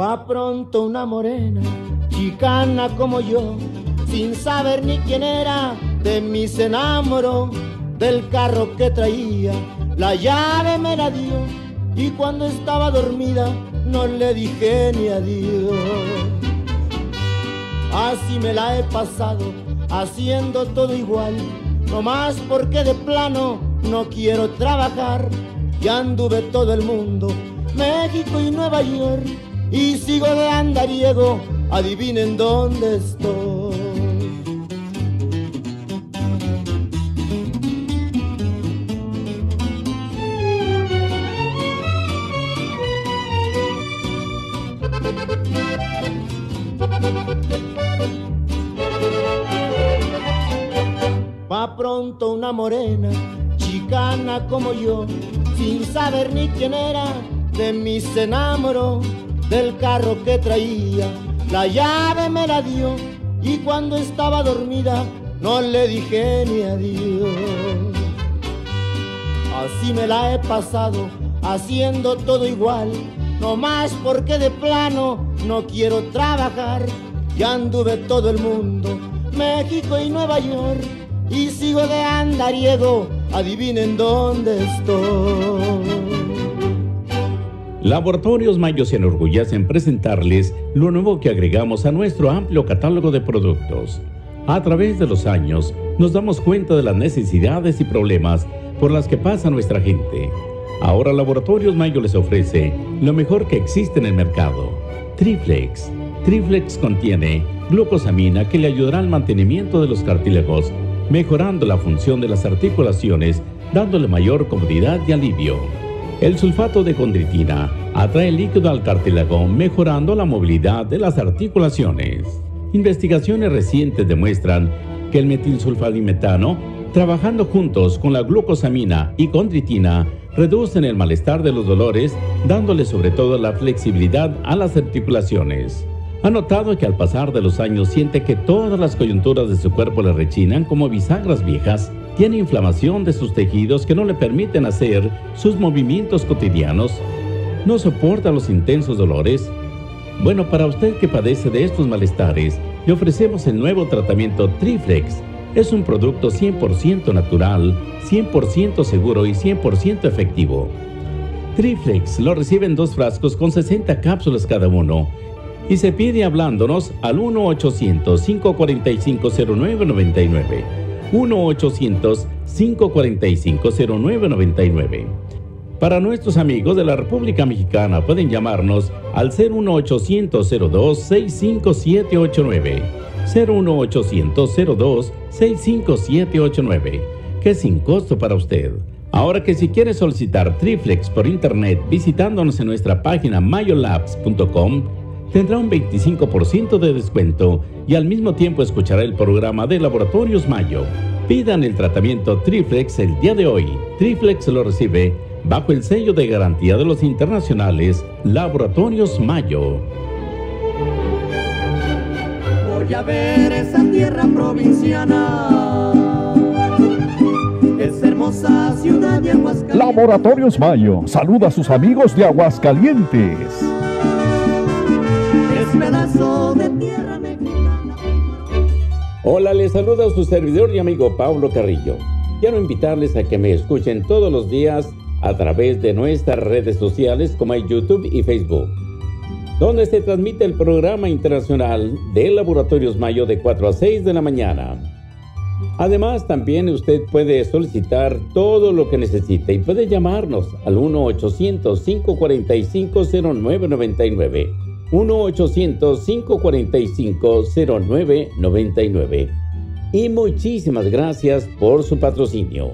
Va pronto una morena, chicana como yo, sin saber ni quién era, de mí se enamoró, del carro que traía, la llave me la dio, y cuando estaba dormida no le dije ni adiós. Así me la he pasado, haciendo todo igual, no más porque de plano no quiero trabajar, ya anduve todo el mundo, México y Nueva York y sigo de andariego, adivinen dónde estoy. Pronto una morena, chicana como yo, sin saber ni quién era, de mí se enamoró del carro que traía. La llave me la dio y cuando estaba dormida no le dije ni adiós. Así me la he pasado, haciendo todo igual, no más porque de plano no quiero trabajar. Ya anduve todo el mundo, México y Nueva York, y sigo de andariego, adivinen dónde estoy. Laboratorios Mayo se enorgullece en presentarles lo nuevo que agregamos a nuestro amplio catálogo de productos. A través de los años, nos damos cuenta de las necesidades y problemas por las que pasa nuestra gente. Ahora Laboratorios Mayo les ofrece lo mejor que existe en el mercado. Triflex. Triflex contiene glucosamina que le ayudará al mantenimiento de los cartílagos, mejorando la función de las articulaciones, dándole mayor comodidad y alivio. El sulfato de condritina atrae líquido al cartílago, mejorando la movilidad de las articulaciones. Investigaciones recientes demuestran que el metilsulfadimetano, trabajando juntos con la glucosamina y condritina, reducen el malestar de los dolores, dándole sobre todo la flexibilidad a las articulaciones. Ha notado que al pasar de los años siente que todas las coyunturas de su cuerpo le rechinan como bisagras viejas. ¿Tiene inflamación de sus tejidos que no le permiten hacer sus movimientos cotidianos? ¿No soporta los intensos dolores? Bueno, para usted que padece de estos malestares, le ofrecemos el nuevo tratamiento Triflex. Es un producto 100% natural, 100% seguro y 100% efectivo. Triflex lo reciben dos frascos con 60 cápsulas cada uno y se pide hablándonos al 1-800-545-0999. 1-800-545-0999. Para nuestros amigos de la República Mexicana pueden llamarnos al 01800-02-65789. 01800-02-65789, que es sin costo para usted. Ahora que si quiere solicitar Triflex por internet visitándonos en nuestra página mayolabs.com, tendrá un 25% de descuento y al mismo tiempo escuchará el programa de Laboratorios Mayo. Pidan el tratamiento Triflex el día de hoy. Triflex lo recibe bajo el sello de garantía de los internacionales Laboratorios Mayo. Voy a ver esa tierra provinciana. Esa hermosa ciudad de Aguascalientes. Laboratorios Mayo saluda a sus amigos de Aguascalientes. Hola, les saluda a su servidor y amigo Pablo Carrillo. Quiero invitarles a que me escuchen todos los días a través de nuestras redes sociales como YouTube y Facebook, donde se transmite el programa internacional de Laboratorios Mayo de 4 a 6 de la mañana. Además, también usted puede solicitar todo lo que necesite y puede llamarnos al 1-800-545-0999. 1-800-545-0999. Y muchísimas gracias por su patrocinio.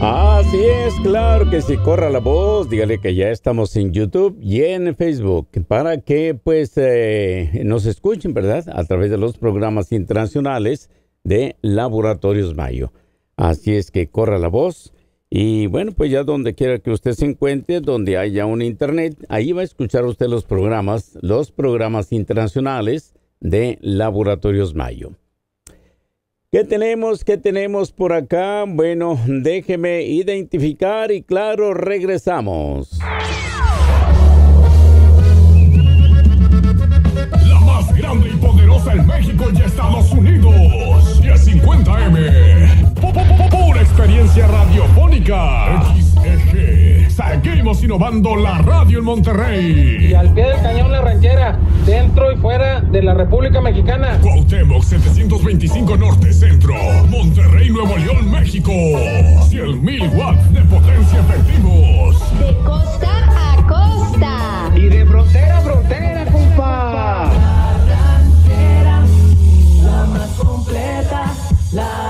Así es, claro que si corra la voz, dígale que ya estamos en YouTube y en Facebook para que pues eh, nos escuchen, ¿verdad? A través de los programas internacionales de Laboratorios Mayo. Así es que corra la voz y bueno, pues ya donde quiera que usted se encuentre, donde haya un internet, ahí va a escuchar usted los programas, los programas internacionales de Laboratorios Mayo. ¿Qué tenemos? ¿Qué tenemos por acá? Bueno, déjeme identificar y claro, regresamos. La más grande y poderosa en México y Estados Unidos. 1050M. Pu- pu- pu- Pura experiencia radiofónica. XEG. Seguimos innovando la radio en Monterrey. Y al pie del cañón la ranchera, dentro y fuera de la República Mexicana. Cuauhtémoc 725 Norte Centro, Monterrey, Nuevo León, México. 100.000 watts de potencia efectivos. De costa a costa. Y de frontera a frontera, compa. La más completa, la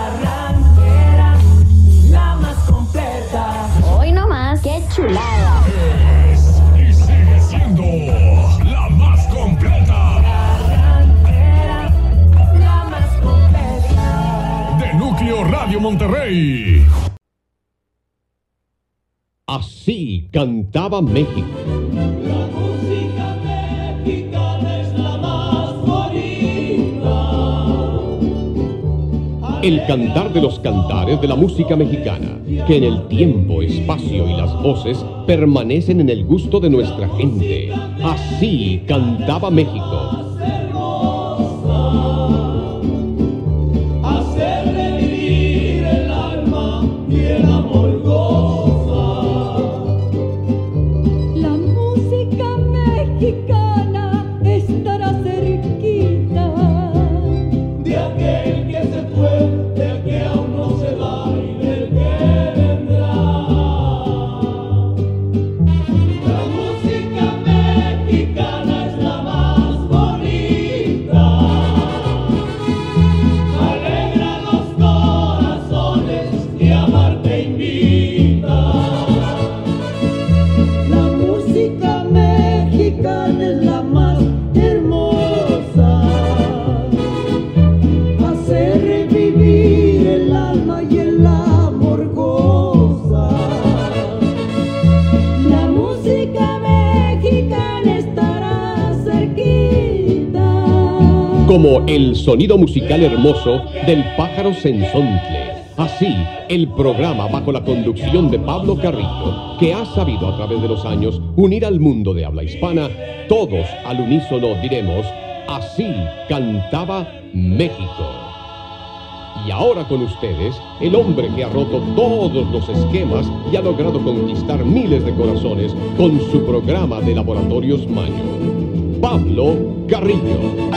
chulada. Es y sigue siendo la más completa. La más completa. De Núcleo Radio Monterrey. Así cantaba México. El cantar de los cantares de la música mexicana, que en el tiempo, espacio y las voces permanecen en el gusto de nuestra gente. Así cantaba México. El sonido musical hermoso del pájaro sensontle. Así, el programa bajo la conducción de Pablo Carrillo, que ha sabido a través de los años unir al mundo de habla hispana, todos al unísono diremos, así cantaba México. Y ahora con ustedes, el hombre que ha roto todos los esquemas y ha logrado conquistar miles de corazones con su programa de Laboratorios Mayo, Pablo Carrillo.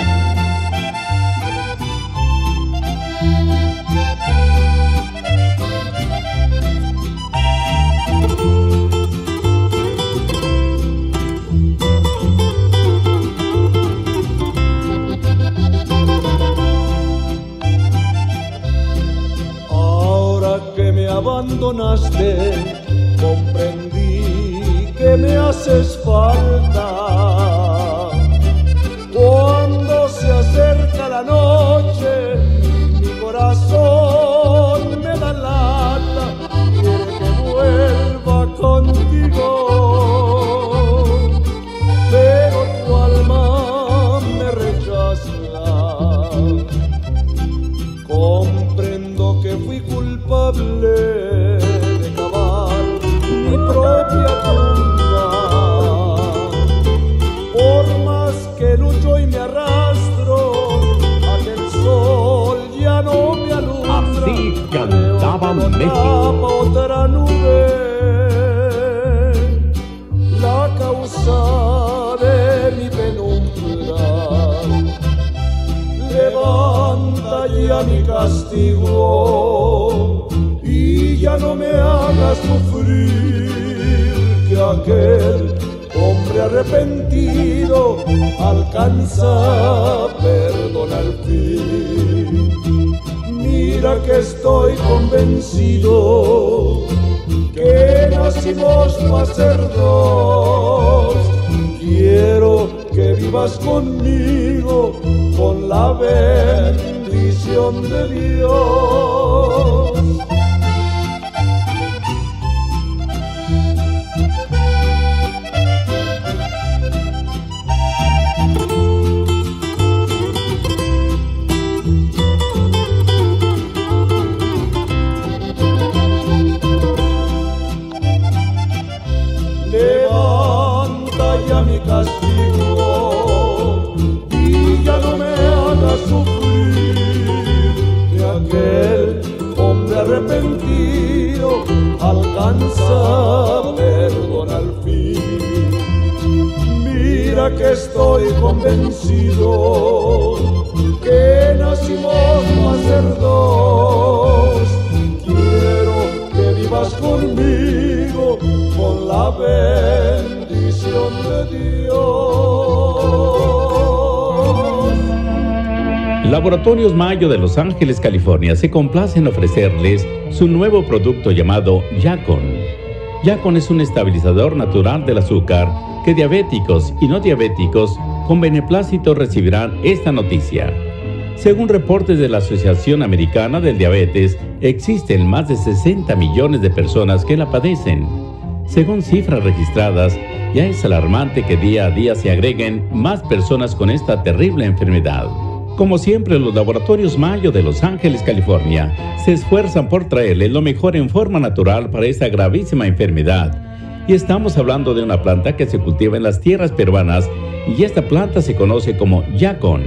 Laboratorios Mayo de Los Ángeles, California se complace en ofrecerles su nuevo producto llamado Yacon. Yacon es un estabilizador natural del azúcar que diabéticos y no diabéticos con beneplácito recibirán esta noticia. Según reportes de la Asociación Americana del Diabetes, existen más de 60 millones de personas que la padecen. Según cifras registradas, ya es alarmante que día a día se agreguen más personas con esta terrible enfermedad. Como siempre, los laboratorios Mayo de Los Ángeles, California, se esfuerzan por traerle lo mejor en forma natural para esta gravísima enfermedad. Y estamos hablando de una planta que se cultiva en las tierras peruanas y esta planta se conoce como yacon,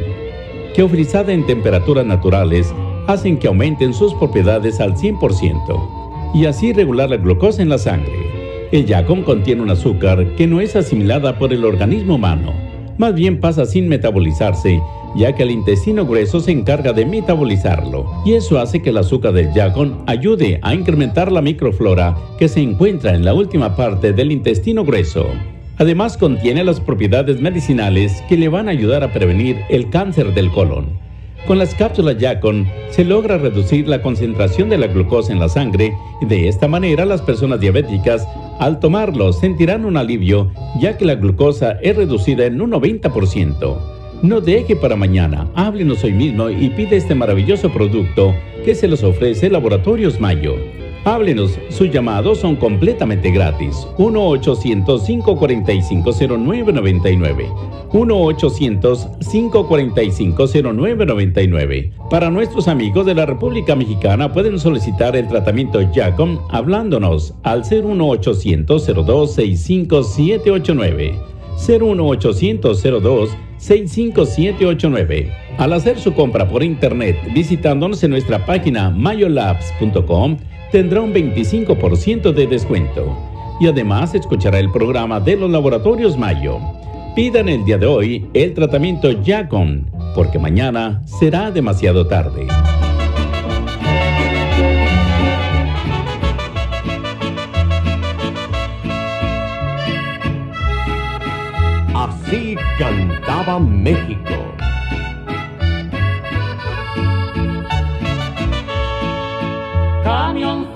que ofrecida en temperaturas naturales hacen que aumenten sus propiedades al 100% y así regular la glucosa en la sangre. El yacon contiene un azúcar que no es asimilada por el organismo humano, más bien pasa sin metabolizarse, ya que el intestino grueso se encarga de metabolizarlo, y eso hace que el azúcar del yacon ayude a incrementar la microflora que se encuentra en la última parte del intestino grueso. Además contiene las propiedades medicinales que le van a ayudar a prevenir el cáncer del colon. Con las cápsulas Yacon se logra reducir la concentración de la glucosa en la sangre y de esta manera las personas diabéticas al tomarlo sentirán un alivio ya que la glucosa es reducida en un 90%. No deje para mañana, háblenos hoy mismo y pide este maravilloso producto que se los ofrece Laboratorios Mayo. Háblenos, sus llamados son completamente gratis. 1-800-545-0999. 1-800-545-0999. Para nuestros amigos de la República Mexicana pueden solicitar el tratamiento Jacom hablándonos al 01800-02-65789. 01800-02-65789. Al hacer su compra por internet visitándonos en nuestra página mayolabs.com, tendrá un 25% de descuento. Y además escuchará el programa de los laboratorios Mayo. Pidan el día de hoy el tratamiento Yacon, porque mañana será demasiado tarde. Así cantaba México. Camioncito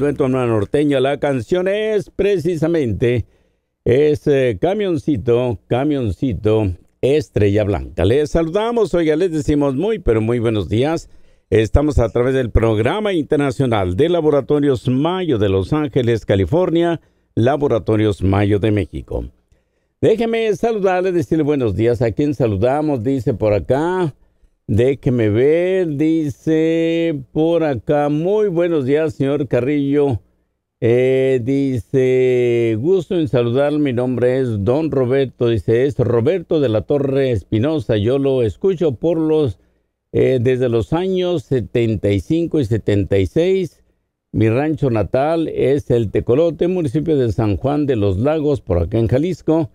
dueto norteño. La canción es precisamente ese camioncito, camioncito, estrella blanca. Les saludamos, oiga, les decimos muy, pero muy buenos días. Estamos a través del programa internacional de Laboratorios Mayo de Los Ángeles, California, Laboratorios Mayo de México. Déjeme saludarle, decirle buenos días. ¿A quién saludamos? Dice por acá. Déjeme ver, dice por acá. Muy buenos días, señor Carrillo. Eh, dice, gusto en saludar, mi nombre es Don Roberto. Dice, es Roberto de la Torre Espinosa. Yo lo escucho por los, eh, desde los años 75 y 76. Mi rancho natal es el Tecolote, municipio de San Juan de los Lagos, por acá en Jalisco.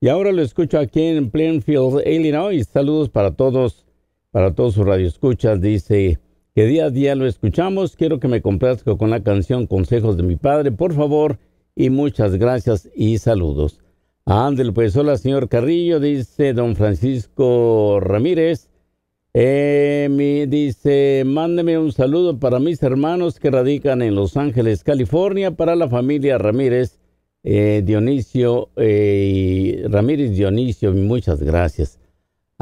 Y ahora lo escucho aquí en Plainfield, Illinois. Saludos para todos, para todos sus radioescuchas. Dice que día a día lo escuchamos. Quiero que me complazca con la canción Consejos de mi Padre, por favor. Y muchas gracias y saludos. Ándale, pues hola, señor Carrillo, dice don Francisco Ramírez. Eh, dice, mándeme un saludo para mis hermanos que radican en Los Ángeles, California, para la familia Ramírez eh, Dionisio eh, Ramírez Dionisio, muchas gracias.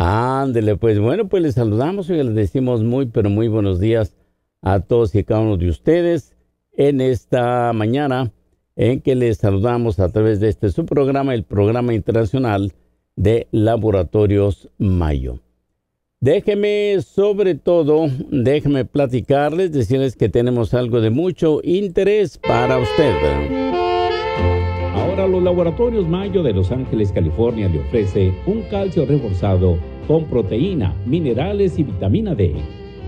Ándele, pues bueno, pues les saludamos y les decimos muy, pero muy buenos días a todos y cada uno de ustedes en esta mañana en que les saludamos a través de este su programa, el programa internacional de Laboratorios Mayo. Déjeme, sobre todo, déjeme platicarles, decirles que tenemos algo de mucho interés para usted. Ahora los laboratorios Mayo de Los Ángeles, California le ofrece un calcio reforzado con proteína, minerales y vitamina D.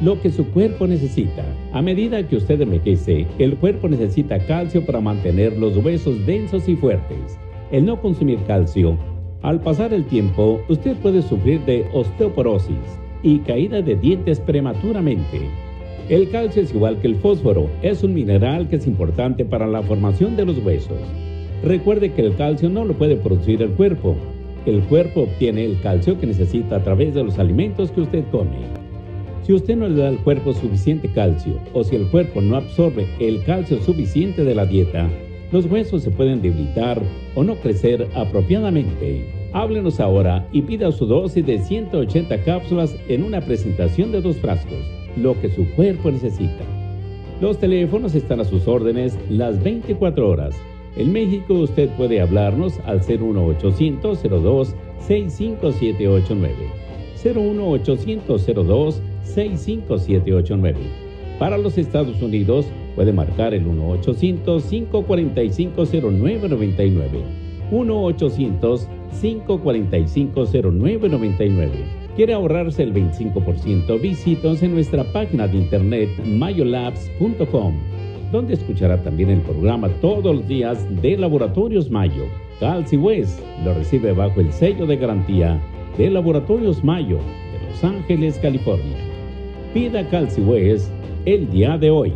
Lo que su cuerpo necesita. A medida que usted envejece, el cuerpo necesita calcio para mantener los huesos densos y fuertes. El no consumir calcio, al pasar el tiempo, usted puede sufrir de osteoporosis y caída de dientes prematuramente. El calcio es igual que el fósforo, es un mineral que es importante para la formación de los huesos. Recuerde que el calcio no lo puede producir el cuerpo. El cuerpo obtiene el calcio que necesita a través de los alimentos que usted come. Si usted no le da al cuerpo suficiente calcio o si el cuerpo no absorbe el calcio suficiente de la dieta, los huesos se pueden debilitar o no crecer apropiadamente. Háblenos ahora y pida su dosis de 180 cápsulas en una presentación de dos frascos, lo que su cuerpo necesita. Los teléfonos están a sus órdenes las 24 horas en México usted puede hablarnos al 01800 65789 01800 65789 Para los Estados Unidos puede marcar el 1-800-545-0999. 1-800-545-0999. ¿Quiere ahorrarse el 25%? Visítanos en nuestra página de internet mayolabs.com donde escuchará también el programa todos los días de Laboratorios Mayo. Calci West lo recibe bajo el sello de garantía de Laboratorios Mayo de Los Ángeles, California. Pida Calci West el día de hoy.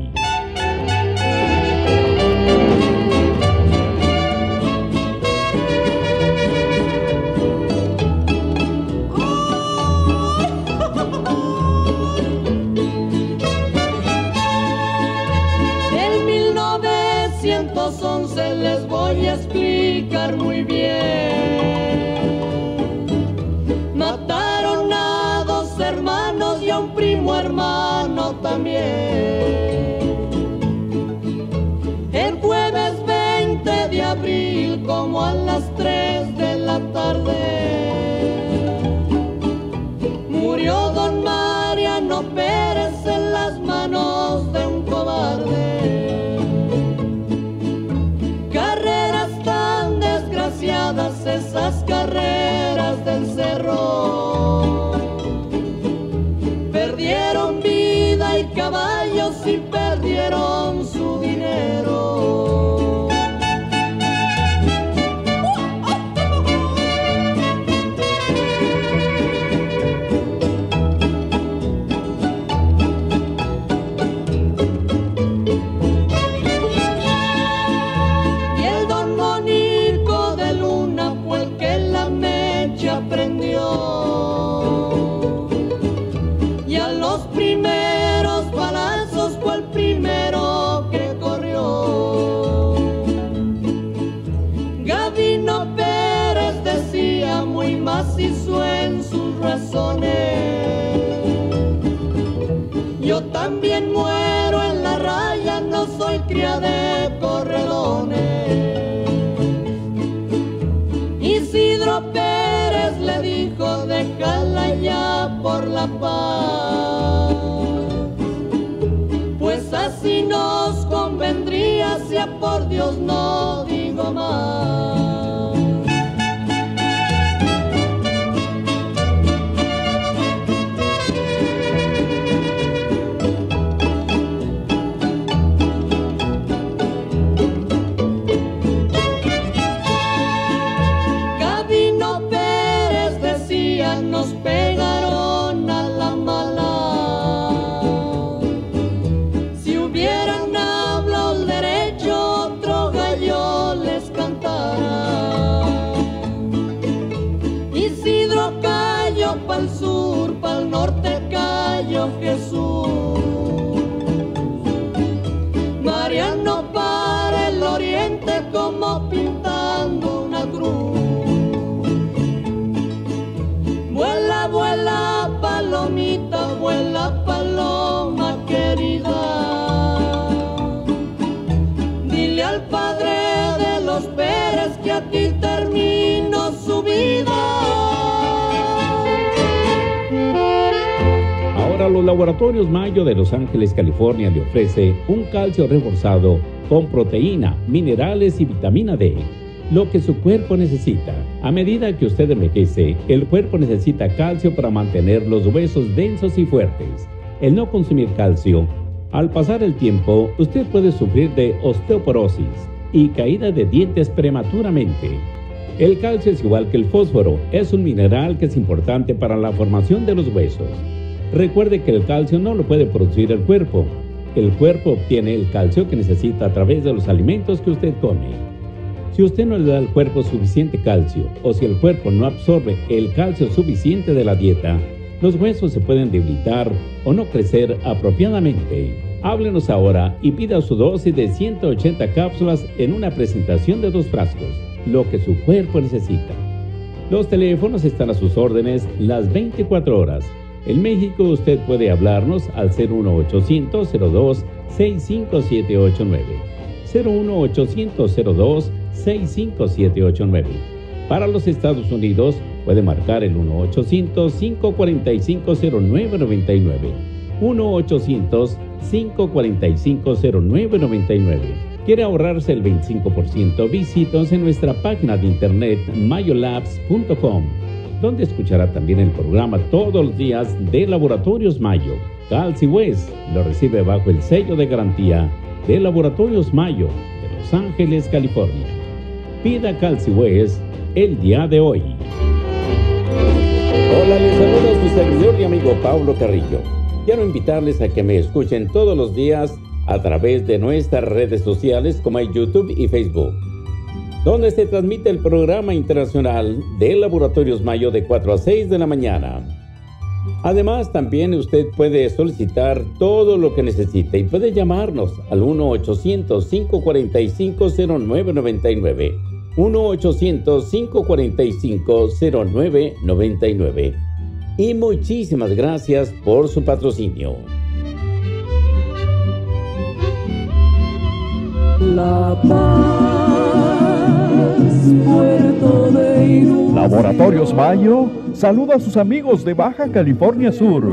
El jueves 20 de abril, como a las 3 de la tarde, Pues así nos convendría, sea por Dios no digo más. Los laboratorios Mayo de Los Ángeles, California le ofrece un calcio reforzado con proteína, minerales y vitamina D lo que su cuerpo necesita. A medida que usted envejece, el cuerpo necesita calcio para mantener los huesos densos y fuertes. El no consumir calcio, al pasar el tiempo, usted puede sufrir de osteoporosis y caída de dientes prematuramente. El calcio es igual que el fósforo, es un mineral que es importante para la formación de los huesos. Recuerde que el calcio no lo puede producir el cuerpo. El cuerpo obtiene el calcio que necesita a través de los alimentos que usted come. Si usted no le da al cuerpo suficiente calcio o si el cuerpo no absorbe el calcio suficiente de la dieta, los huesos se pueden debilitar o no crecer apropiadamente. Háblenos ahora y pida su dosis de 180 cápsulas en una presentación de dos frascos, lo que su cuerpo necesita. Los teléfonos están a sus órdenes las 24 horas. En México usted puede hablarnos al 01800 02 65789. 01800 02 65789. Para los Estados Unidos puede marcar el 1-800-545-0999. 1-800-545-0999. ¿Quiere ahorrarse el 25%? Visítanos en nuestra página de internet mayolabs.com, donde escuchará también el programa todos los días de Laboratorios Mayo. Calci West lo recibe bajo el sello de garantía de Laboratorios Mayo de Los Ángeles, California. Pida Calci West el día de hoy. Hola, les saluda su servidor y amigo Pablo Carrillo. Quiero invitarles a que me escuchen todos los días a través de nuestras redes sociales como YouTube y Facebook, donde se transmite el programa internacional de Laboratorios Mayo de 4 a 6 de la mañana. Además, también usted puede solicitar todo lo que necesite y puede llamarnos al 1-800-545-0999 1-800-545-0999. Y muchísimas gracias por su patrocinio. La Paz, Laboratorios Mayo saluda a sus amigos de Baja California Sur.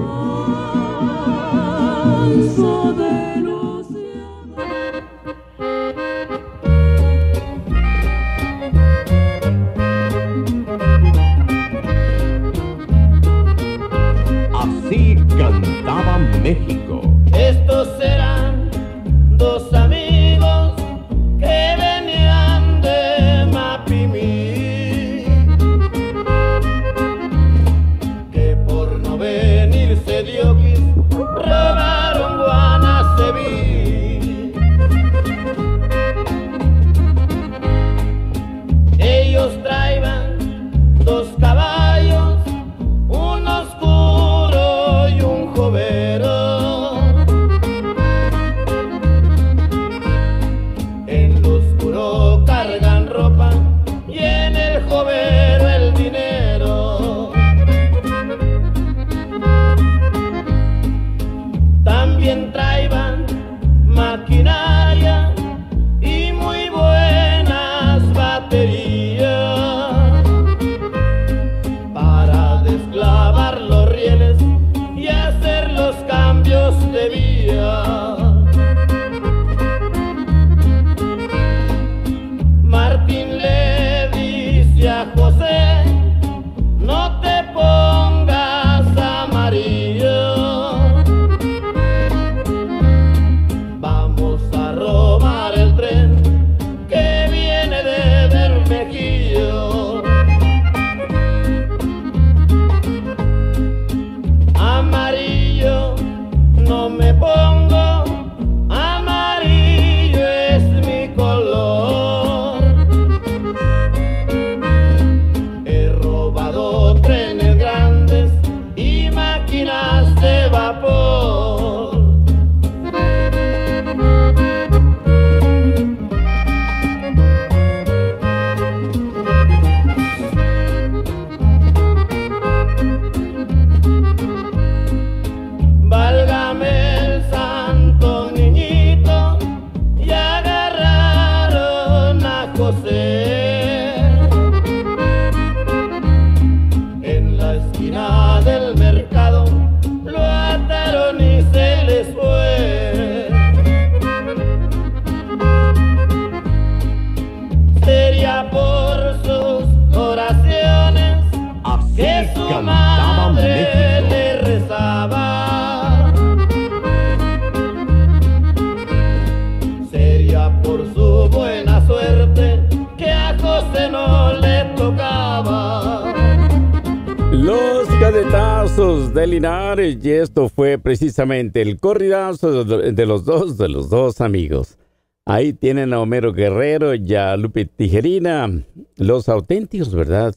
Precisamente el corridazo de los dos, de los dos amigos. Ahí tienen a Homero Guerrero y a Lupe Tijerina, los auténticos, ¿verdad?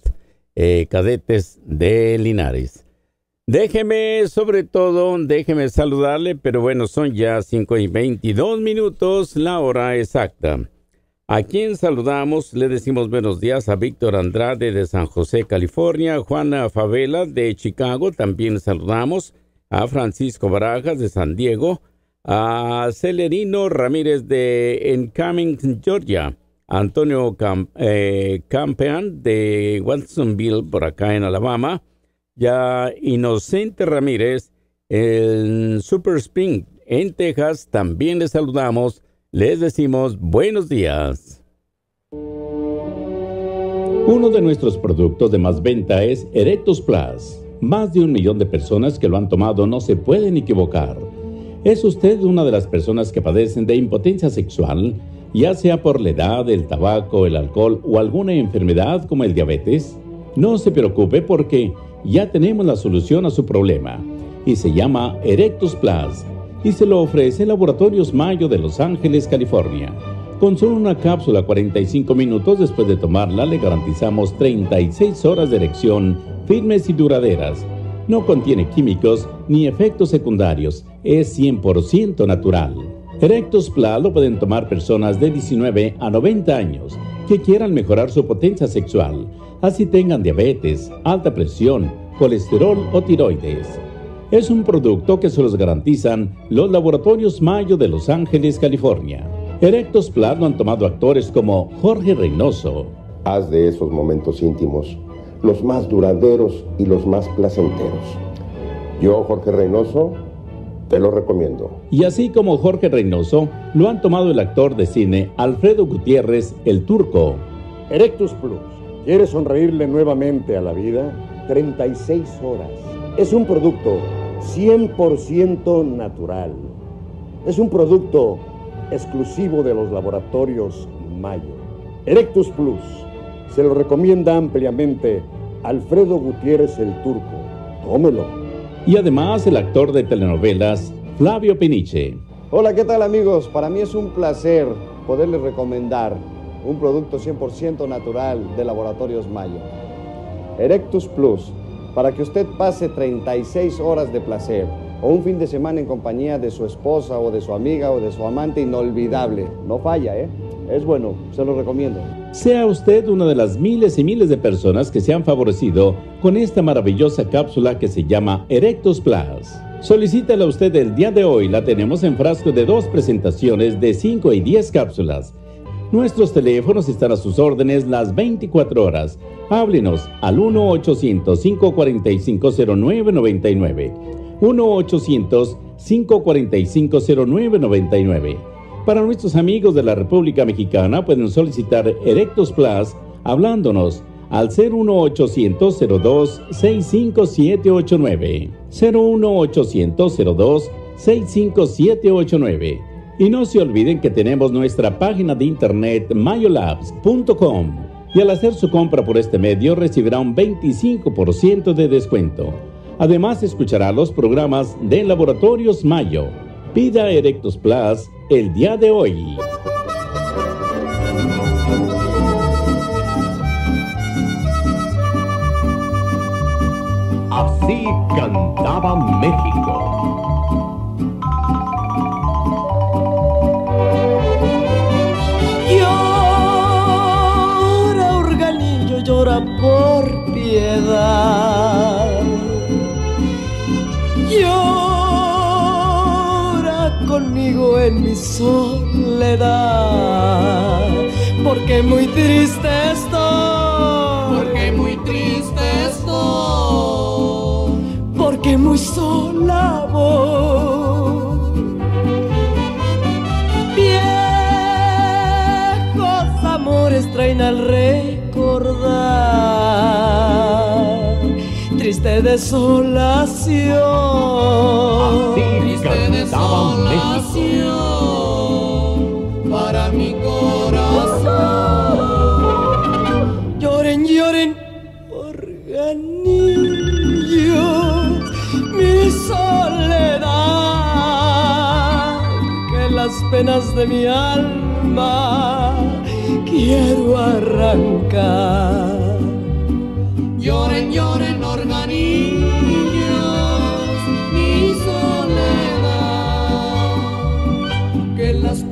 Eh, cadetes de Linares. Déjeme, sobre todo, déjeme saludarle, pero bueno, son ya 5 y 22 minutos, la hora exacta. A quien saludamos, le decimos buenos días a Víctor Andrade de San José, California, Juana Favela de Chicago, también saludamos a Francisco Barajas de San Diego, a Celerino Ramírez de Encaming, Georgia, Antonio eh, Campean de Watsonville, por acá en Alabama, ya Inocente Ramírez en Super Spring, en Texas, también le saludamos les decimos buenos días. Uno de nuestros productos de más venta es Erectus Plus. Más de un millón de personas que lo han tomado no se pueden equivocar. ¿Es usted una de las personas que padecen de impotencia sexual, ya sea por la edad, el tabaco, el alcohol o alguna enfermedad como el diabetes? No se preocupe porque ya tenemos la solución a su problema y se llama Erectus Plus y se lo ofrece Laboratorios Mayo de Los Ángeles, California. Con solo una cápsula 45 minutos después de tomarla le garantizamos 36 horas de erección firmes y duraderas. No contiene químicos ni efectos secundarios, es 100% natural. Erectus Plus lo pueden tomar personas de 19 a 90 años que quieran mejorar su potencia sexual, así tengan diabetes, alta presión, colesterol o tiroides es un producto que se los garantizan los laboratorios Mayo de Los Ángeles, California. Erectos Plus lo han tomado actores como Jorge Reynoso. Haz de esos momentos íntimos los más duraderos y los más placenteros. Yo, Jorge Reynoso, te lo recomiendo. Y así como Jorge Reynoso, lo han tomado el actor de cine Alfredo Gutiérrez, el turco. Erectus Plus. ¿Quieres sonreírle nuevamente a la vida? 36 horas. Es un producto 100% natural. Es un producto exclusivo de los laboratorios Mayo. Erectus Plus se lo recomienda ampliamente Alfredo Gutiérrez el Turco. Tómelo. Y además el actor de telenovelas Flavio Peniche. Hola, ¿qué tal amigos? Para mí es un placer poderles recomendar un producto 100% natural de Laboratorios Mayo. Erectus Plus para que usted pase 36 horas de placer o un fin de semana en compañía de su esposa o de su amiga o de su amante inolvidable. No falla, ¿eh? Es bueno, se lo recomiendo. Sea usted una de las miles y miles de personas que se han favorecido con esta maravillosa cápsula que se llama Erectus Plus. Solicítala usted el día de hoy, la tenemos en frasco de dos presentaciones de 5 y 10 cápsulas. Nuestros teléfonos están a sus órdenes las 24 horas. Háblenos al 1-800-545-0999. 1-800-545-0999. Para nuestros amigos de la República Mexicana pueden solicitar Erectos Plus hablándonos al 01800-02-65789. 01800-02-65789. Y no se olviden que tenemos nuestra página de internet mayolabs.com y al hacer su compra por este medio recibirá un 25% de descuento. Además escuchará los programas de Laboratorios Mayo. Pida Erectus Plus el día de hoy. Así cantaba México. En mi soledad, porque muy triste estoy. Porque muy triste estoy. Porque muy sola triste desolación. Triste desolación para mi corazón. Lloren, lloren, organillos, mi soledad, que las penas de mi alma quiero arrancar.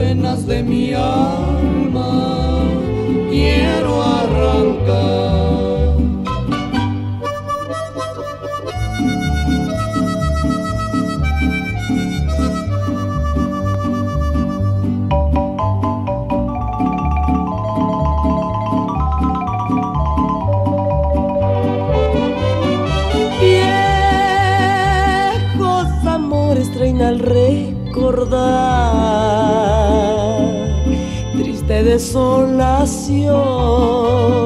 Penas de mi alma quiero arrancar. Desolación,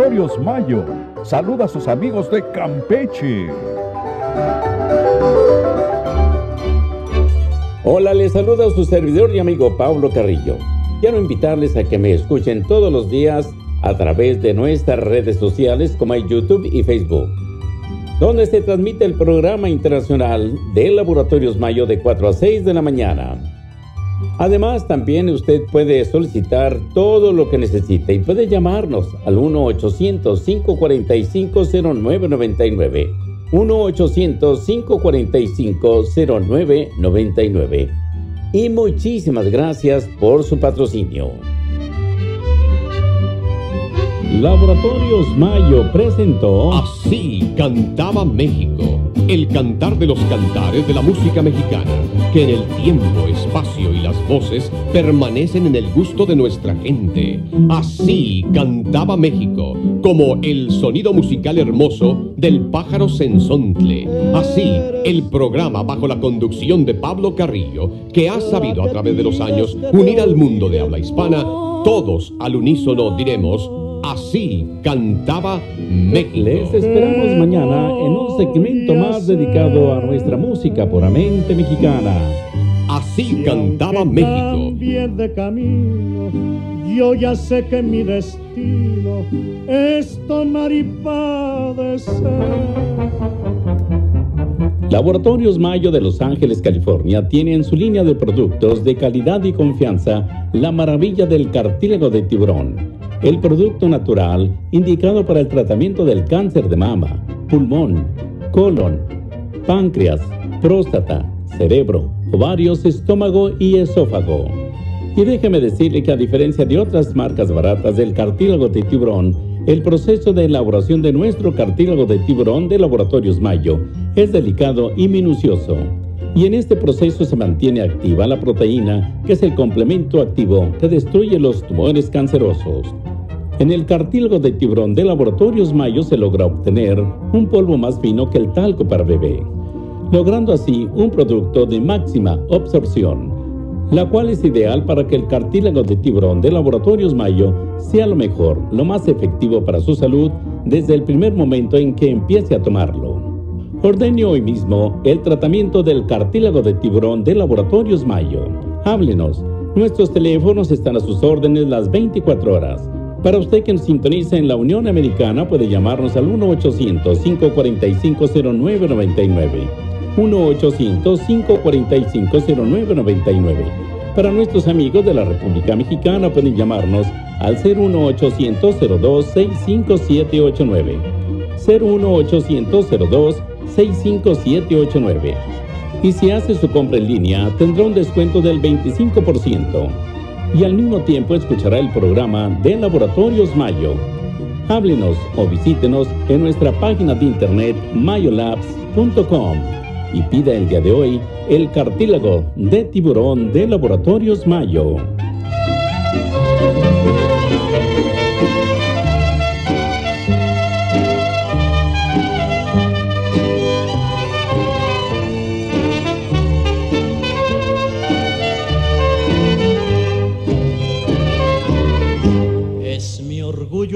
Laboratorios Mayo. Saluda a sus amigos de Campeche. Hola, les saluda a su servidor y amigo Pablo Carrillo. Quiero invitarles a que me escuchen todos los días a través de nuestras redes sociales como YouTube y Facebook, donde se transmite el programa internacional de Laboratorios Mayo de 4 a 6 de la mañana. Además, también usted puede solicitar todo lo que necesite y puede llamarnos al 1-800-545-0999. 1-800-545-0999. Y muchísimas gracias por su patrocinio. Laboratorios Mayo presentó Así cantaba México, el cantar de los cantares de la música mexicana, que en el tiempo, espacio y las voces permanecen en el gusto de nuestra gente. Así cantaba México, como el sonido musical hermoso del pájaro sensontle. Así, el programa bajo la conducción de Pablo Carrillo, que ha sabido a través de los años unir al mundo de habla hispana, todos al unísono diremos, Así cantaba México. Les esperamos mañana en un segmento más dedicado a nuestra música puramente mexicana. Así cantaba México. Cambie de camino, yo ya sé que mi destino es tomar y padecer. Laboratorios Mayo de Los Ángeles, California, tiene en su línea de productos de calidad y confianza la maravilla del cartílago de tiburón, el producto natural indicado para el tratamiento del cáncer de mama, pulmón, colon, páncreas, próstata, cerebro, ovarios, estómago y esófago. Y déjeme decirle que a diferencia de otras marcas baratas del cartílago de tiburón, el proceso de elaboración de nuestro cartílago de tiburón de Laboratorios Mayo es delicado y minucioso. Y en este proceso se mantiene activa la proteína, que es el complemento activo que destruye los tumores cancerosos. En el cartílago de tiburón de Laboratorios Mayo se logra obtener un polvo más fino que el talco para bebé, logrando así un producto de máxima absorción, la cual es ideal para que el cartílago de tiburón de Laboratorios Mayo sea lo mejor, lo más efectivo para su salud desde el primer momento en que empiece a tomarlo. Ordene hoy mismo el tratamiento del cartílago de tiburón de Laboratorios Mayo. Háblenos. Nuestros teléfonos están a sus órdenes las 24 horas. Para usted que nos sintoniza en la Unión Americana puede llamarnos al 1-800-545-0999. 1-800-545-0999. Para nuestros amigos de la República Mexicana pueden llamarnos al 01800-02-65789. 01800-02-65789. Y si hace su compra en línea, tendrá un descuento del 25% y al mismo tiempo escuchará el programa de Laboratorios Mayo. Háblenos o visítenos en nuestra página de internet mayolabs.com y pida el día de hoy el cartílago de tiburón de Laboratorios Mayo.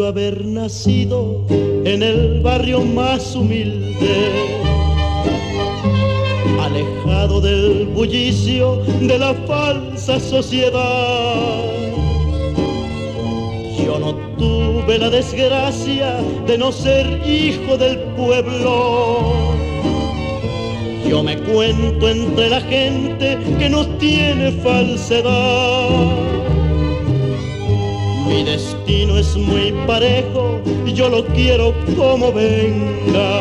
Haber nacido en el barrio más humilde, alejado del bullicio de la falsa sociedad. Yo no tuve la desgracia de no ser hijo del pueblo. Yo me cuento entre la gente que no tiene falsedad. Mi destino es muy parejo y yo lo quiero como venga.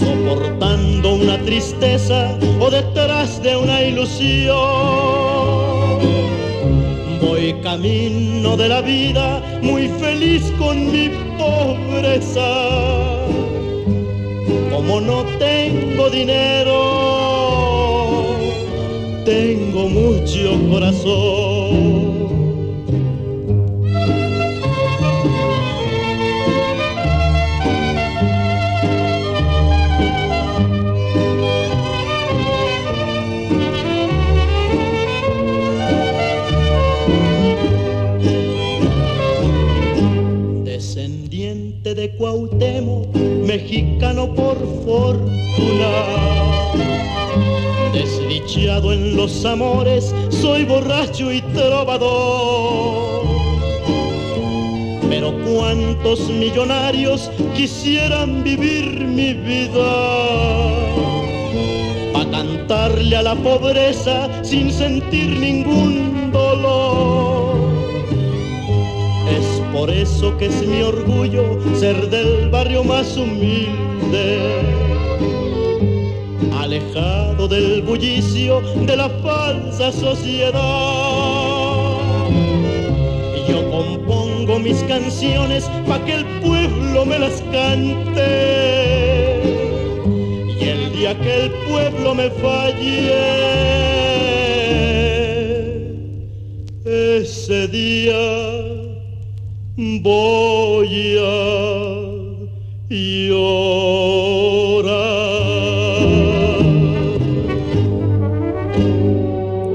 Soportando una tristeza o detrás de una ilusión. Voy camino de la vida muy feliz con mi pobreza. Como no tengo dinero, tengo mucho corazón. Cuauhtémoc, mexicano por fortuna. Desdichado en los amores, soy borracho y trovador. Pero cuántos millonarios quisieran vivir mi vida para cantarle a la pobreza sin sentir ningún dolor. Por eso que es mi orgullo ser del barrio más humilde, alejado del bullicio de la falsa sociedad. Yo compongo mis canciones pa' que el pueblo me las cante. Y el día que el pueblo me falle, ese día voy a llorar.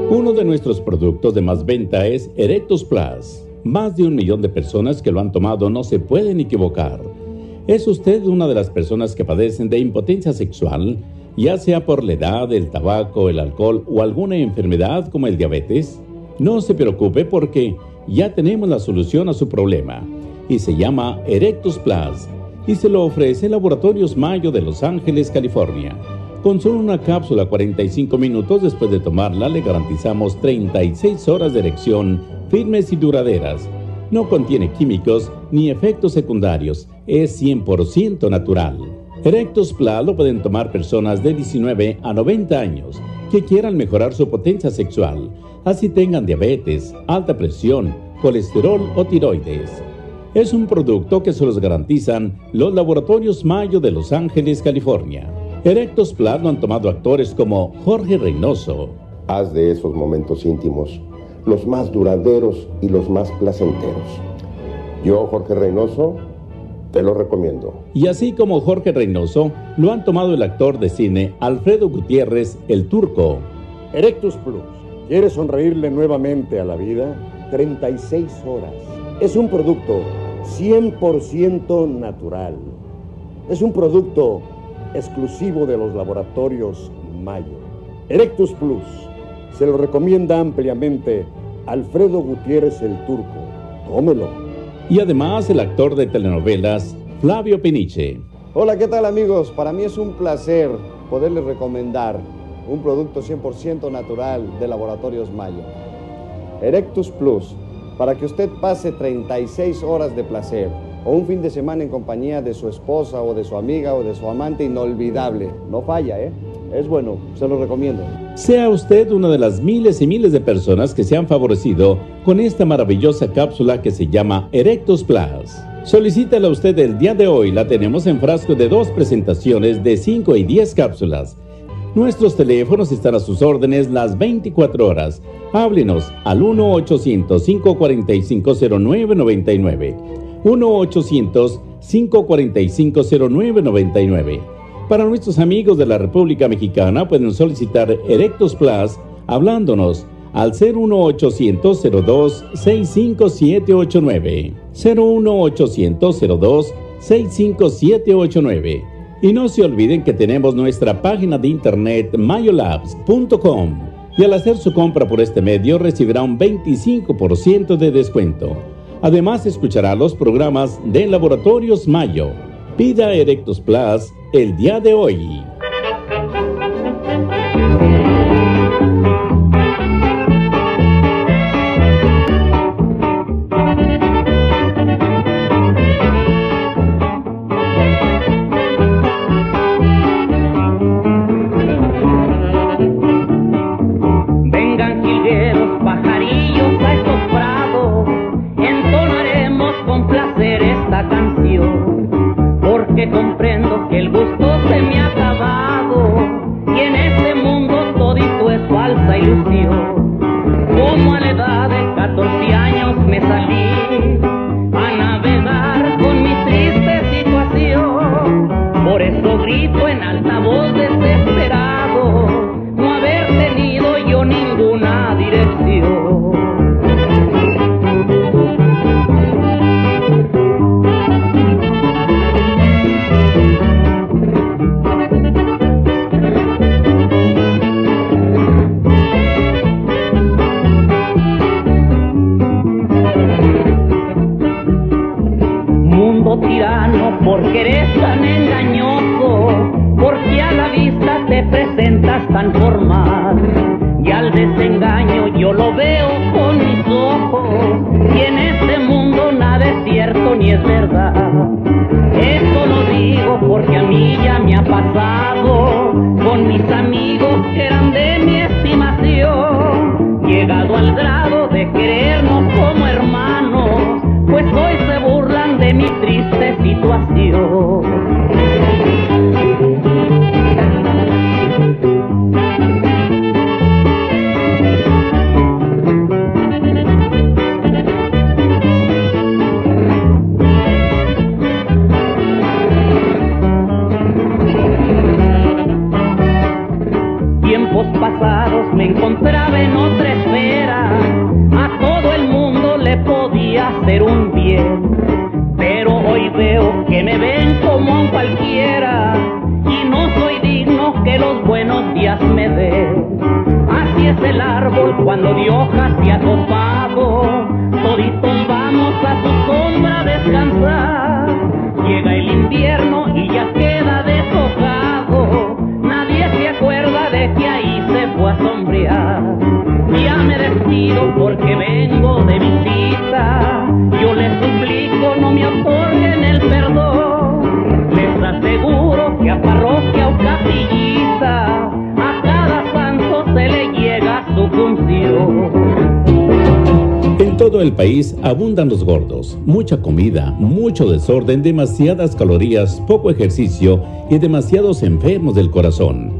Uno de nuestros productos de más venta es Erectus Plus. Más de un millón de personas que lo han tomado no se pueden equivocar. ¿Es usted una de las personas que padecen de impotencia sexual, ya sea por la edad, el tabaco, el alcohol o alguna enfermedad como el diabetes? No se preocupe porque ya tenemos la solución a su problema y se llama Erectus Plus y se lo ofrece Laboratorios Mayo de Los Ángeles, California. Con solo una cápsula 45 minutos después de tomarla le garantizamos 36 horas de erección firmes y duraderas. No contiene químicos ni efectos secundarios, es 100% natural. Erectus Plus lo pueden tomar personas de 19 a 90 años que quieran mejorar su potencia sexual, así tengan diabetes, alta presión, colesterol o tiroides. Es un producto que se los garantizan los laboratorios Mayo de Los Ángeles, California. Erectus Plus lo han tomado actores como Jorge Reynoso. Haz de esos momentos íntimos los más duraderos y los más placenteros. Yo, Jorge Reynoso, te lo recomiendo. Y así como Jorge Reynoso, lo han tomado el actor de cine Alfredo Gutiérrez, el turco. Erectus Plus. ¿Quieres sonreírle nuevamente a la vida? 36 horas. Es un producto 100% natural. Es un producto exclusivo de los laboratorios Mayo. Erectus Plus. Se lo recomienda ampliamente Alfredo Gutiérrez el Turco. Tómelo. Y además el actor de telenovelas Flavio Peniche. Hola, ¿qué tal amigos? Para mí es un placer poderles recomendar un producto 100% natural de Laboratorios Mayo. Erectus Plus, para que usted pase 36 horas de placer o un fin de semana en compañía de su esposa o de su amiga o de su amante inolvidable. No falla, ¿eh? Es bueno, se lo recomiendo. Sea usted una de las miles y miles de personas que se han favorecido con esta maravillosa cápsula que se llama Erectus Plus. Solicítala usted el día de hoy, la tenemos en frasco de dos presentaciones de 5 y 10 cápsulas. Nuestros teléfonos están a sus órdenes las 24 horas. Háblenos al 1-800-545-0999. 1-800-545-0999. Para nuestros amigos de la República Mexicana pueden solicitar Erectus Plus hablándonos al 01800-02-65789. 01800-02-65789. Y no se olviden que tenemos nuestra página de internet mayolabs.com y al hacer su compra por este medio recibirá un 25% de descuento. Además escuchará los programas de Laboratorios Mayo. Pida Erectus Plus el día de hoy. Abundan los gordos, mucha comida, mucho desorden, demasiadas calorías, poco ejercicio y demasiados enfermos del corazón.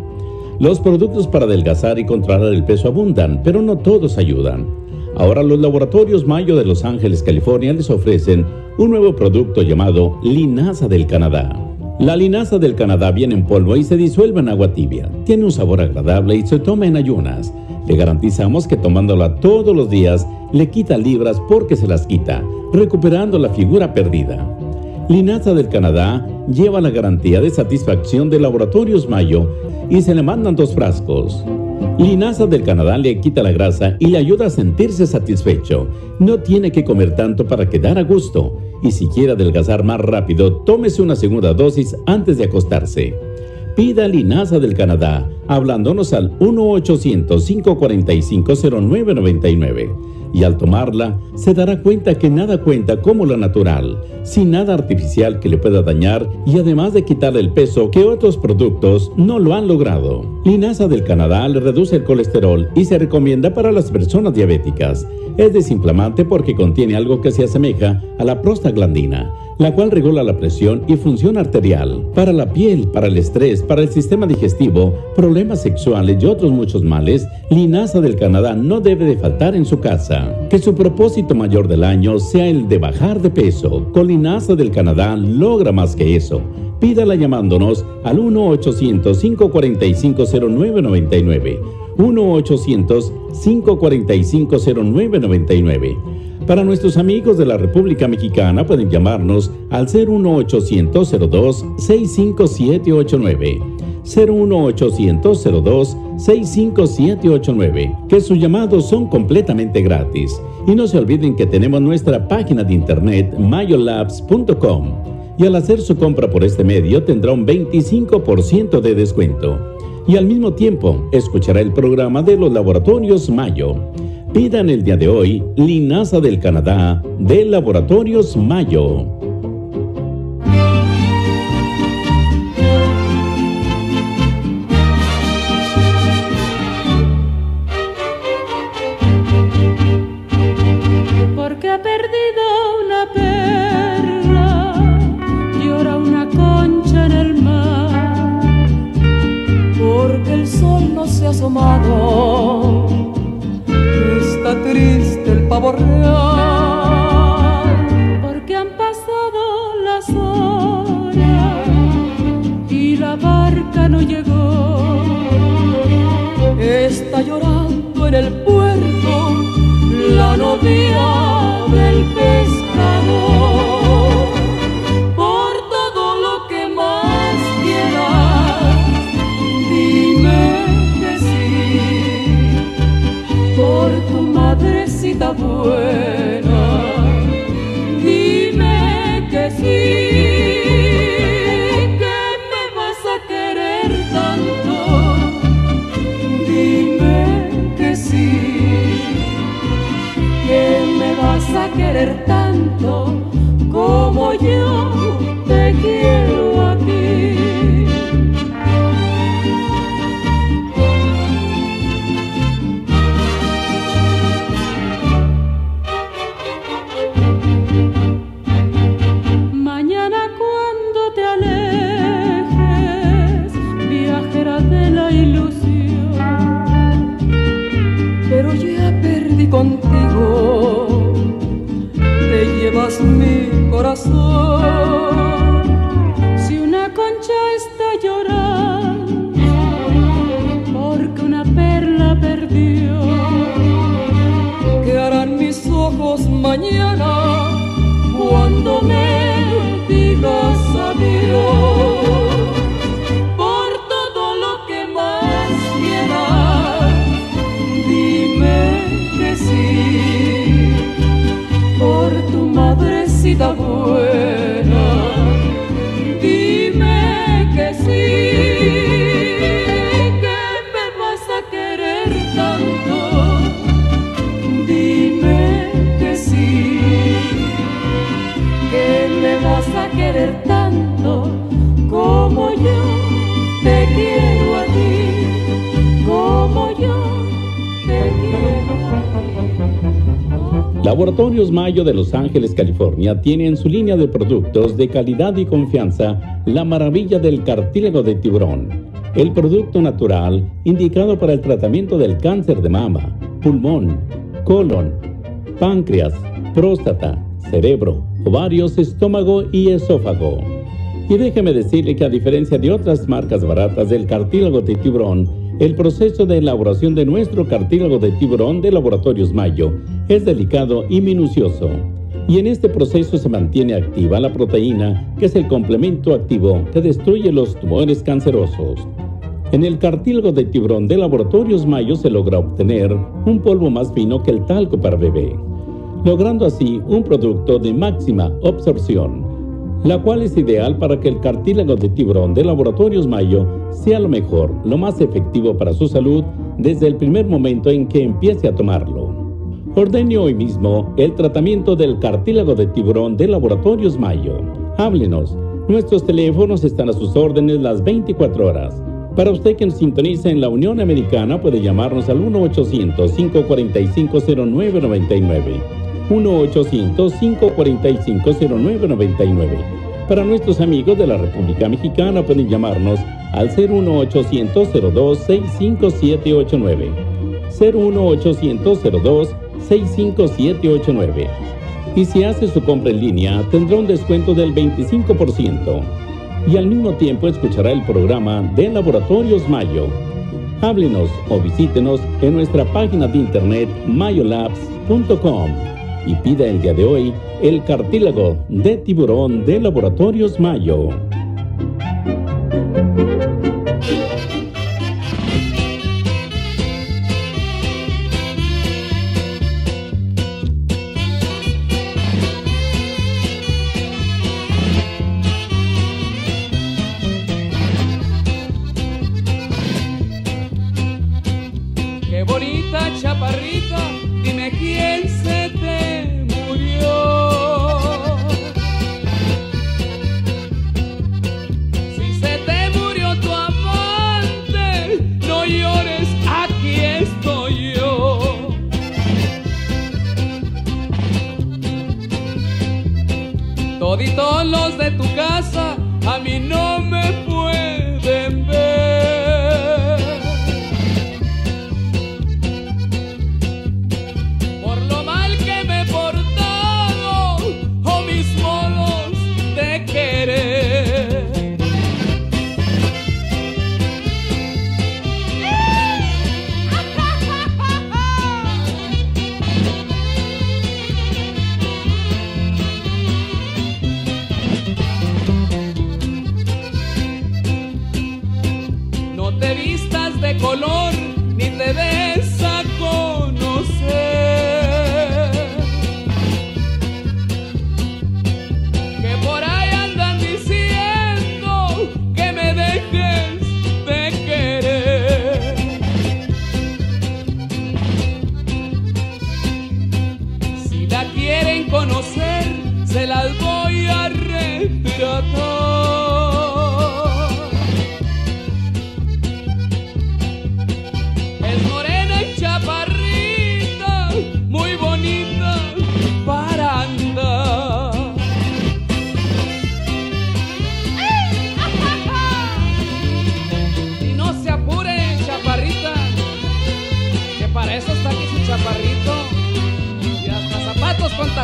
Los productos para adelgazar y controlar el peso abundan, pero no todos ayudan. Ahora los laboratorios Mayo de Los Ángeles, California les ofrecen un nuevo producto llamado Linaza del Canadá. La linaza del Canadá viene en polvo y se disuelve en agua tibia. Tiene un sabor agradable y se toma en ayunas. Le garantizamos que tomándola todos los días le quita libras porque se las quita, recuperando la figura perdida. Linaza del Canadá lleva la garantía de satisfacción de Laboratorios Mayo y se le mandan dos frascos. Linaza del Canadá le quita la grasa y le ayuda a sentirse satisfecho. No tiene que comer tanto para quedar a gusto. Y si quiere adelgazar más rápido, tómese una segunda dosis antes de acostarse. Pida Linaza del Canadá, hablándonos al 1-800-545-0999. Y al tomarla, se dará cuenta que nada cuenta como lo natural, sin nada artificial que le pueda dañar y además de quitarle el peso que otros productos no lo han logrado. Linaza del Canadá le reduce el colesterol y se recomienda para las personas diabéticas. Es desinflamante porque contiene algo que se asemeja a la prostaglandina, la cual regula la presión y función arterial. Para la piel, para el estrés, para el sistema digestivo, problemas sexuales y otros muchos males, Linaza del Canadá no debe de faltar en su casa. Que su propósito mayor del año sea el de bajar de peso. Con Linaza del Canadá logra más que eso. Pídala llamándonos al 1-800-545-0999 1-800-545-0999. Para nuestros amigos de la República Mexicana pueden llamarnos al 01800-02-65789. 01800-02-65789. Que sus llamados son completamente gratis. Y no se olviden que tenemos nuestra página de internet mayolabs.com. Y al hacer su compra por este medio tendrá un 25% de descuento. Y al mismo tiempo escuchará el programa de los laboratorios Mayo. Pidan el día de hoy Linaza del Canadá de Laboratorios Mayo. Triste Mayo de Los Ángeles, California, tiene en su línea de productos de calidad y confianza la maravilla del cartílago de tiburón, el producto natural indicado para el tratamiento del cáncer de mama, pulmón, colon, páncreas, próstata, cerebro, ovarios, estómago y esófago. Y déjeme decirle que a diferencia de otras marcas baratas del cartílago de tiburón, el proceso de elaboración de nuestro cartílago de tiburón de Laboratorios Mayo es delicado y minucioso. Y en este proceso se mantiene activa la proteína, que es el complemento activo que destruye los tumores cancerosos. En el cartílago de tiburón de Laboratorios Mayo se logra obtener un polvo más fino que el talco para bebé, logrando así un producto de máxima absorción, la cual es ideal para que el cartílago de tiburón de Laboratorios Mayo sea lo mejor, lo más efectivo para su salud desde el primer momento en que empiece a tomarlo. Ordene hoy mismo el tratamiento del cartílago de tiburón de Laboratorios Mayo. Háblenos. Nuestros teléfonos están a sus órdenes las 24 horas. Para usted que nos sintoniza en la Unión Americana puede llamarnos al 1-800-545-0999. 1-800-545-0999. Para nuestros amigos de la República Mexicana pueden llamarnos al 01800-02-65789. 01800-02-65789. Y si hace su compra en línea, tendrá un descuento del 25%. Y al mismo tiempo escuchará el programa de Laboratorios Mayo. Háblenos o visítenos en nuestra página de internet mayolabs.com y pida el día de hoy el cartílago de tiburón de Laboratorios Mayo.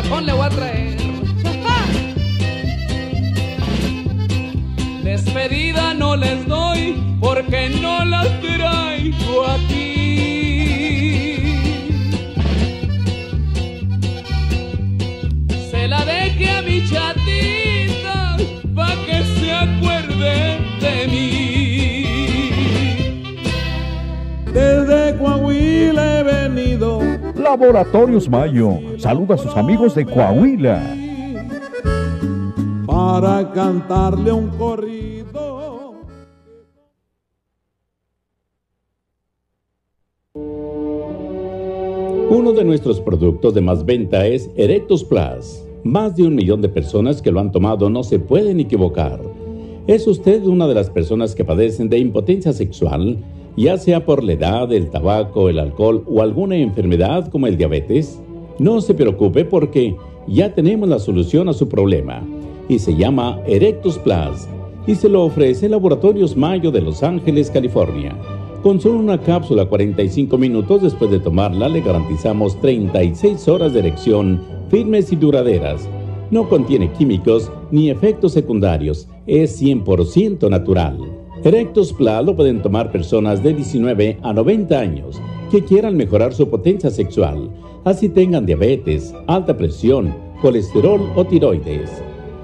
Le voy a traer. Despedida no les doy porque no las traigo aquí. Se la dejé a mi chatita pa' que se acuerde de mí. Desde Coahuila he venido. Laboratorios Mayo. Saluda a sus amigos de Coahuila. para cantarle un corrido. Uno de nuestros productos de más venta es Erectus Plus. Más de un millón de personas que lo han tomado no se pueden equivocar. ¿Es usted una de las personas que padecen de impotencia sexual, ya sea por la edad, el tabaco, el alcohol o alguna enfermedad como el diabetes? No se preocupe porque ya tenemos la solución a su problema y se llama Erectus Plus y se lo ofrece Laboratorios Mayo de Los Ángeles, California. Con solo una cápsula 45 minutos después de tomarla le garantizamos 36 horas de erección firmes y duraderas. No contiene químicos ni efectos secundarios, es 100% natural. Erectus Plus lo pueden tomar personas de 19 a 90 años que quieran mejorar su potencia sexual, así tengan diabetes, alta presión, colesterol o tiroides.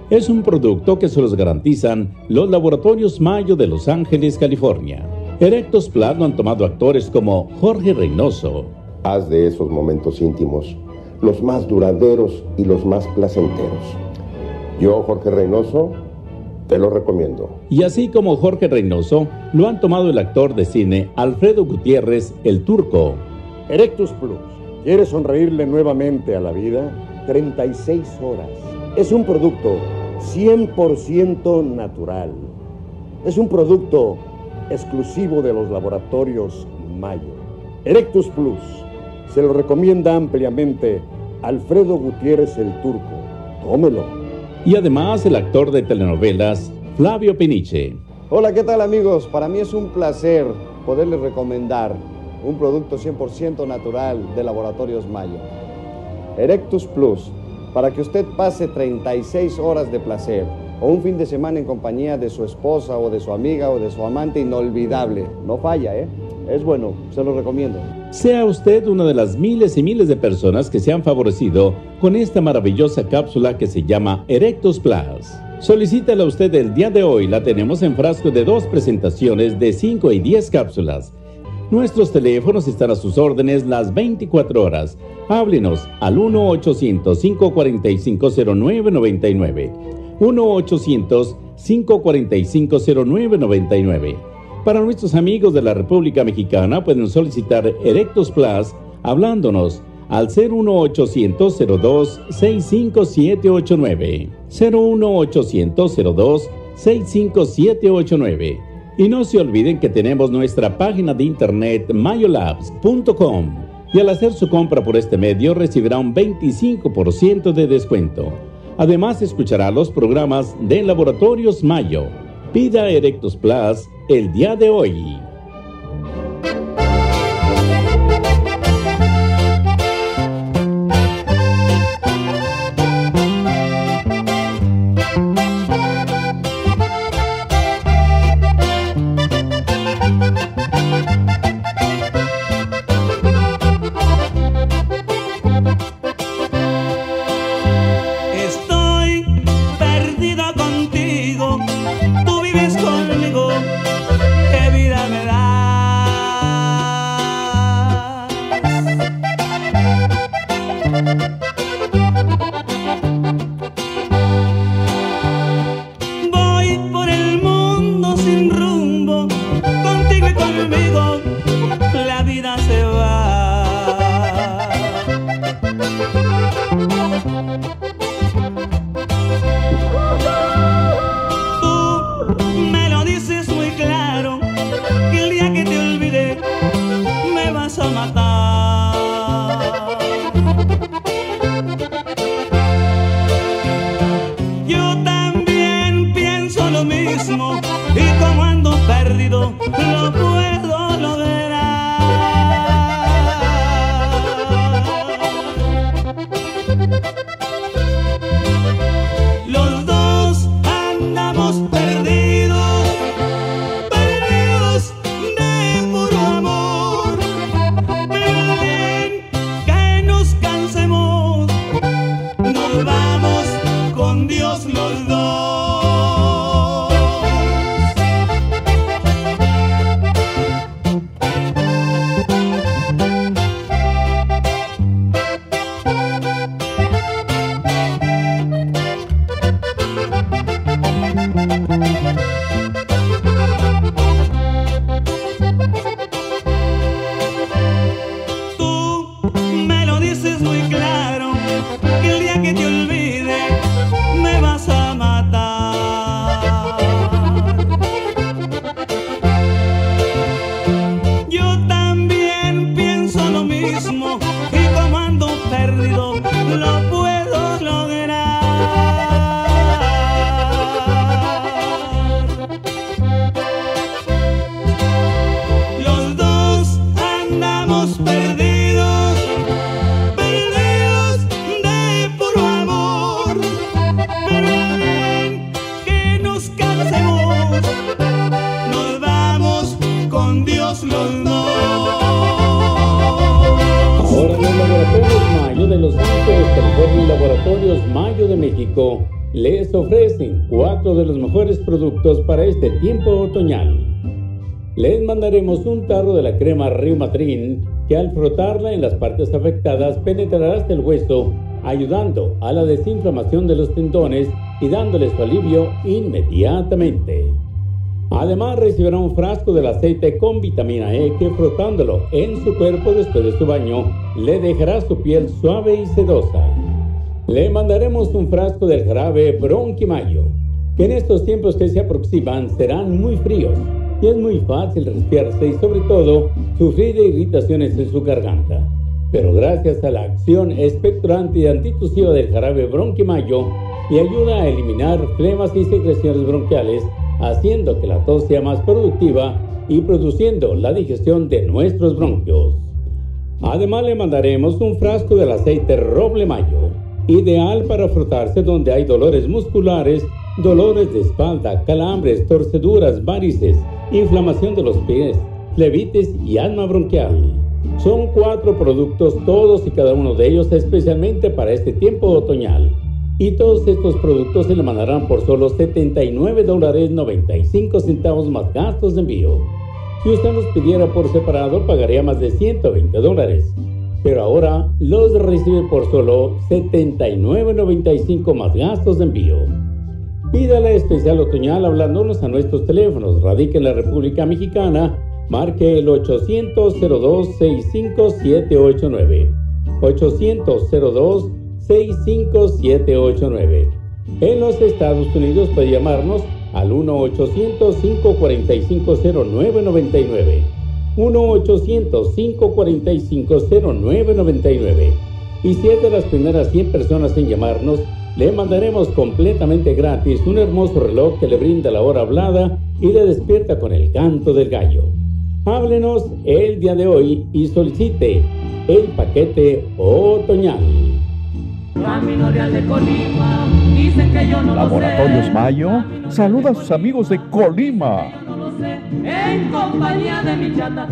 Es un producto que se los garantizan los laboratorios Mayo de Los Ángeles, California. Erectus Plus lo han tomado actores como Jorge Reynoso, Haz de esos momentos íntimos los más duraderos y los más placenteros. Yo, Jorge Reynoso, te lo recomiendo. y así como Jorge Reynoso, lo han tomado el actor de cine Alfredo Gutiérrez, el turco. Erectus Plus. ¿Quieres sonreírle nuevamente a la vida? 36 horas. Es un producto 100% natural. Es un producto exclusivo de los laboratorios Mayo. Erectus Plus. Se lo recomienda ampliamente Alfredo Gutiérrez el Turco. Tómelo. Y además el actor de telenovelas Flavio Peniche. Hola, ¿qué tal amigos? Para mí es un placer poderles recomendar un producto 100% natural de Laboratorios Mayo. Erectus Plus, para que usted pase 36 horas de placer o un fin de semana en compañía de su esposa o de su amiga o de su amante inolvidable. No falla, ¿eh? Es bueno, se lo recomiendo. Sea usted una de las miles y miles de personas que se han favorecido con esta maravillosa cápsula que se llama Erectus Plus. Solicítala usted el día de hoy, la tenemos en frasco de dos presentaciones de 5 y 10 cápsulas. Nuestros teléfonos están a sus órdenes las 24 horas. Háblenos al 1-800-545-0999. 1-800-545-0999. Para nuestros amigos de la República Mexicana pueden solicitar Erectus Plus hablándonos al 01800-02-65789. 01800-02-65789. Y no se olviden que tenemos nuestra página de internet mayolabs.com y al hacer su compra por este medio recibirá un 25% de descuento. Además escuchará los programas de Laboratorios Mayo. Pida Erectus Plus el día de hoy. Les mandaremos un tarro de la crema Reumatrin que al frotarla en las partes afectadas penetrará hasta el hueso, ayudando a la desinflamación de los tendones y dándoles su alivio inmediatamente. Además recibirá un frasco del aceite con vitamina E que frotándolo en su cuerpo después de su baño le dejará su piel suave y sedosa. Le mandaremos un frasco del jarabe Bronquimayo, que en estos tiempos que se aproximan serán muy fríos y es muy fácil resfriarse y sobre todo sufrir de irritaciones en su garganta. Pero gracias a la acción expectorante y antitusiva del jarabe Bronquimayo, le ayuda a eliminar flemas y secreciones bronquiales, haciendo que la tos sea más productiva y produciendo la digestión de nuestros bronquios. Además le mandaremos un frasco del aceite Roble Mayo, ideal para frotarse donde hay dolores musculares, dolores de espalda, calambres, torceduras, varices, inflamación de los pies, flebitis y asma bronquial. Son cuatro productos, todos y cada uno de ellos especialmente para este tiempo otoñal. Y todos estos productos se le mandarán por solo 79 dólares 95 centavos más gastos de envío. Si usted los pidiera por separado, pagaría más de 120 dólares. Pero ahora los recibe por solo 79.95 más gastos de envío. Pídale especial otoñal hablándonos a nuestros teléfonos. Radica en la República Mexicana. Marque el 800-02-65789. 800-02-65789. En los Estados Unidos puede llamarnos al 1-800-545-0999. 1-800-545-0999. Y si es de las primeras 100 personas en llamarnos, le mandaremos completamente gratis un hermoso reloj que le brinda la hora hablada y le despierta con el canto del gallo. Háblenos el día de hoy y solicite el paquete otoñal. Camino Real de Colima, dicen que yo no Laboratorios lo sé. Mayo saluda a sus amigos de Colima. En compañía de mi chata,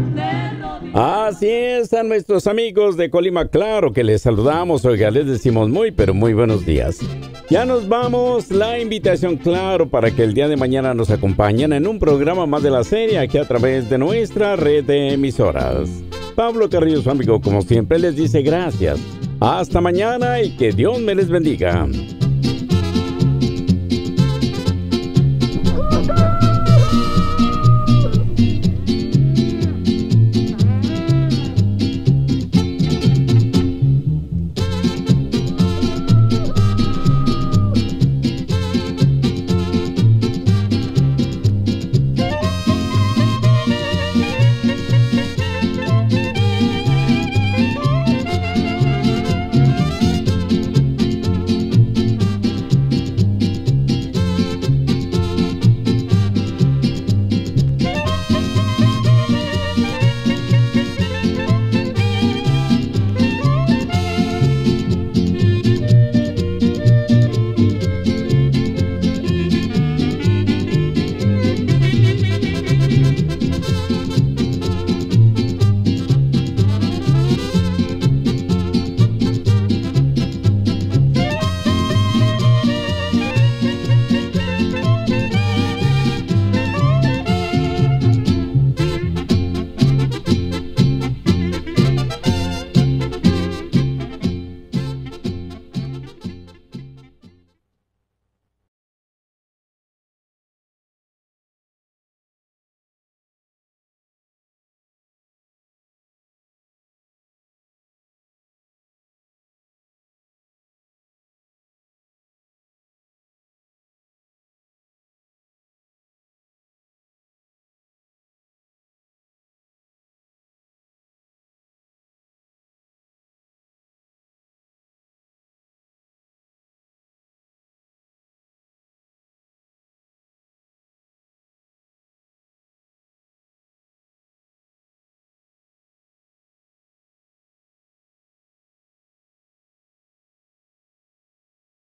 Así es, a nuestros amigos de Colima, claro que les saludamos, oiga, les decimos muy, pero muy buenos días. Ya nos vamos, la invitación, claro, para que el día de mañana nos acompañen en un programa más de la serie aquí a través de nuestra red de emisoras. Pablo Carrillo, su amigo, como siempre, les dice gracias. Hasta mañana y que Dios me les bendiga.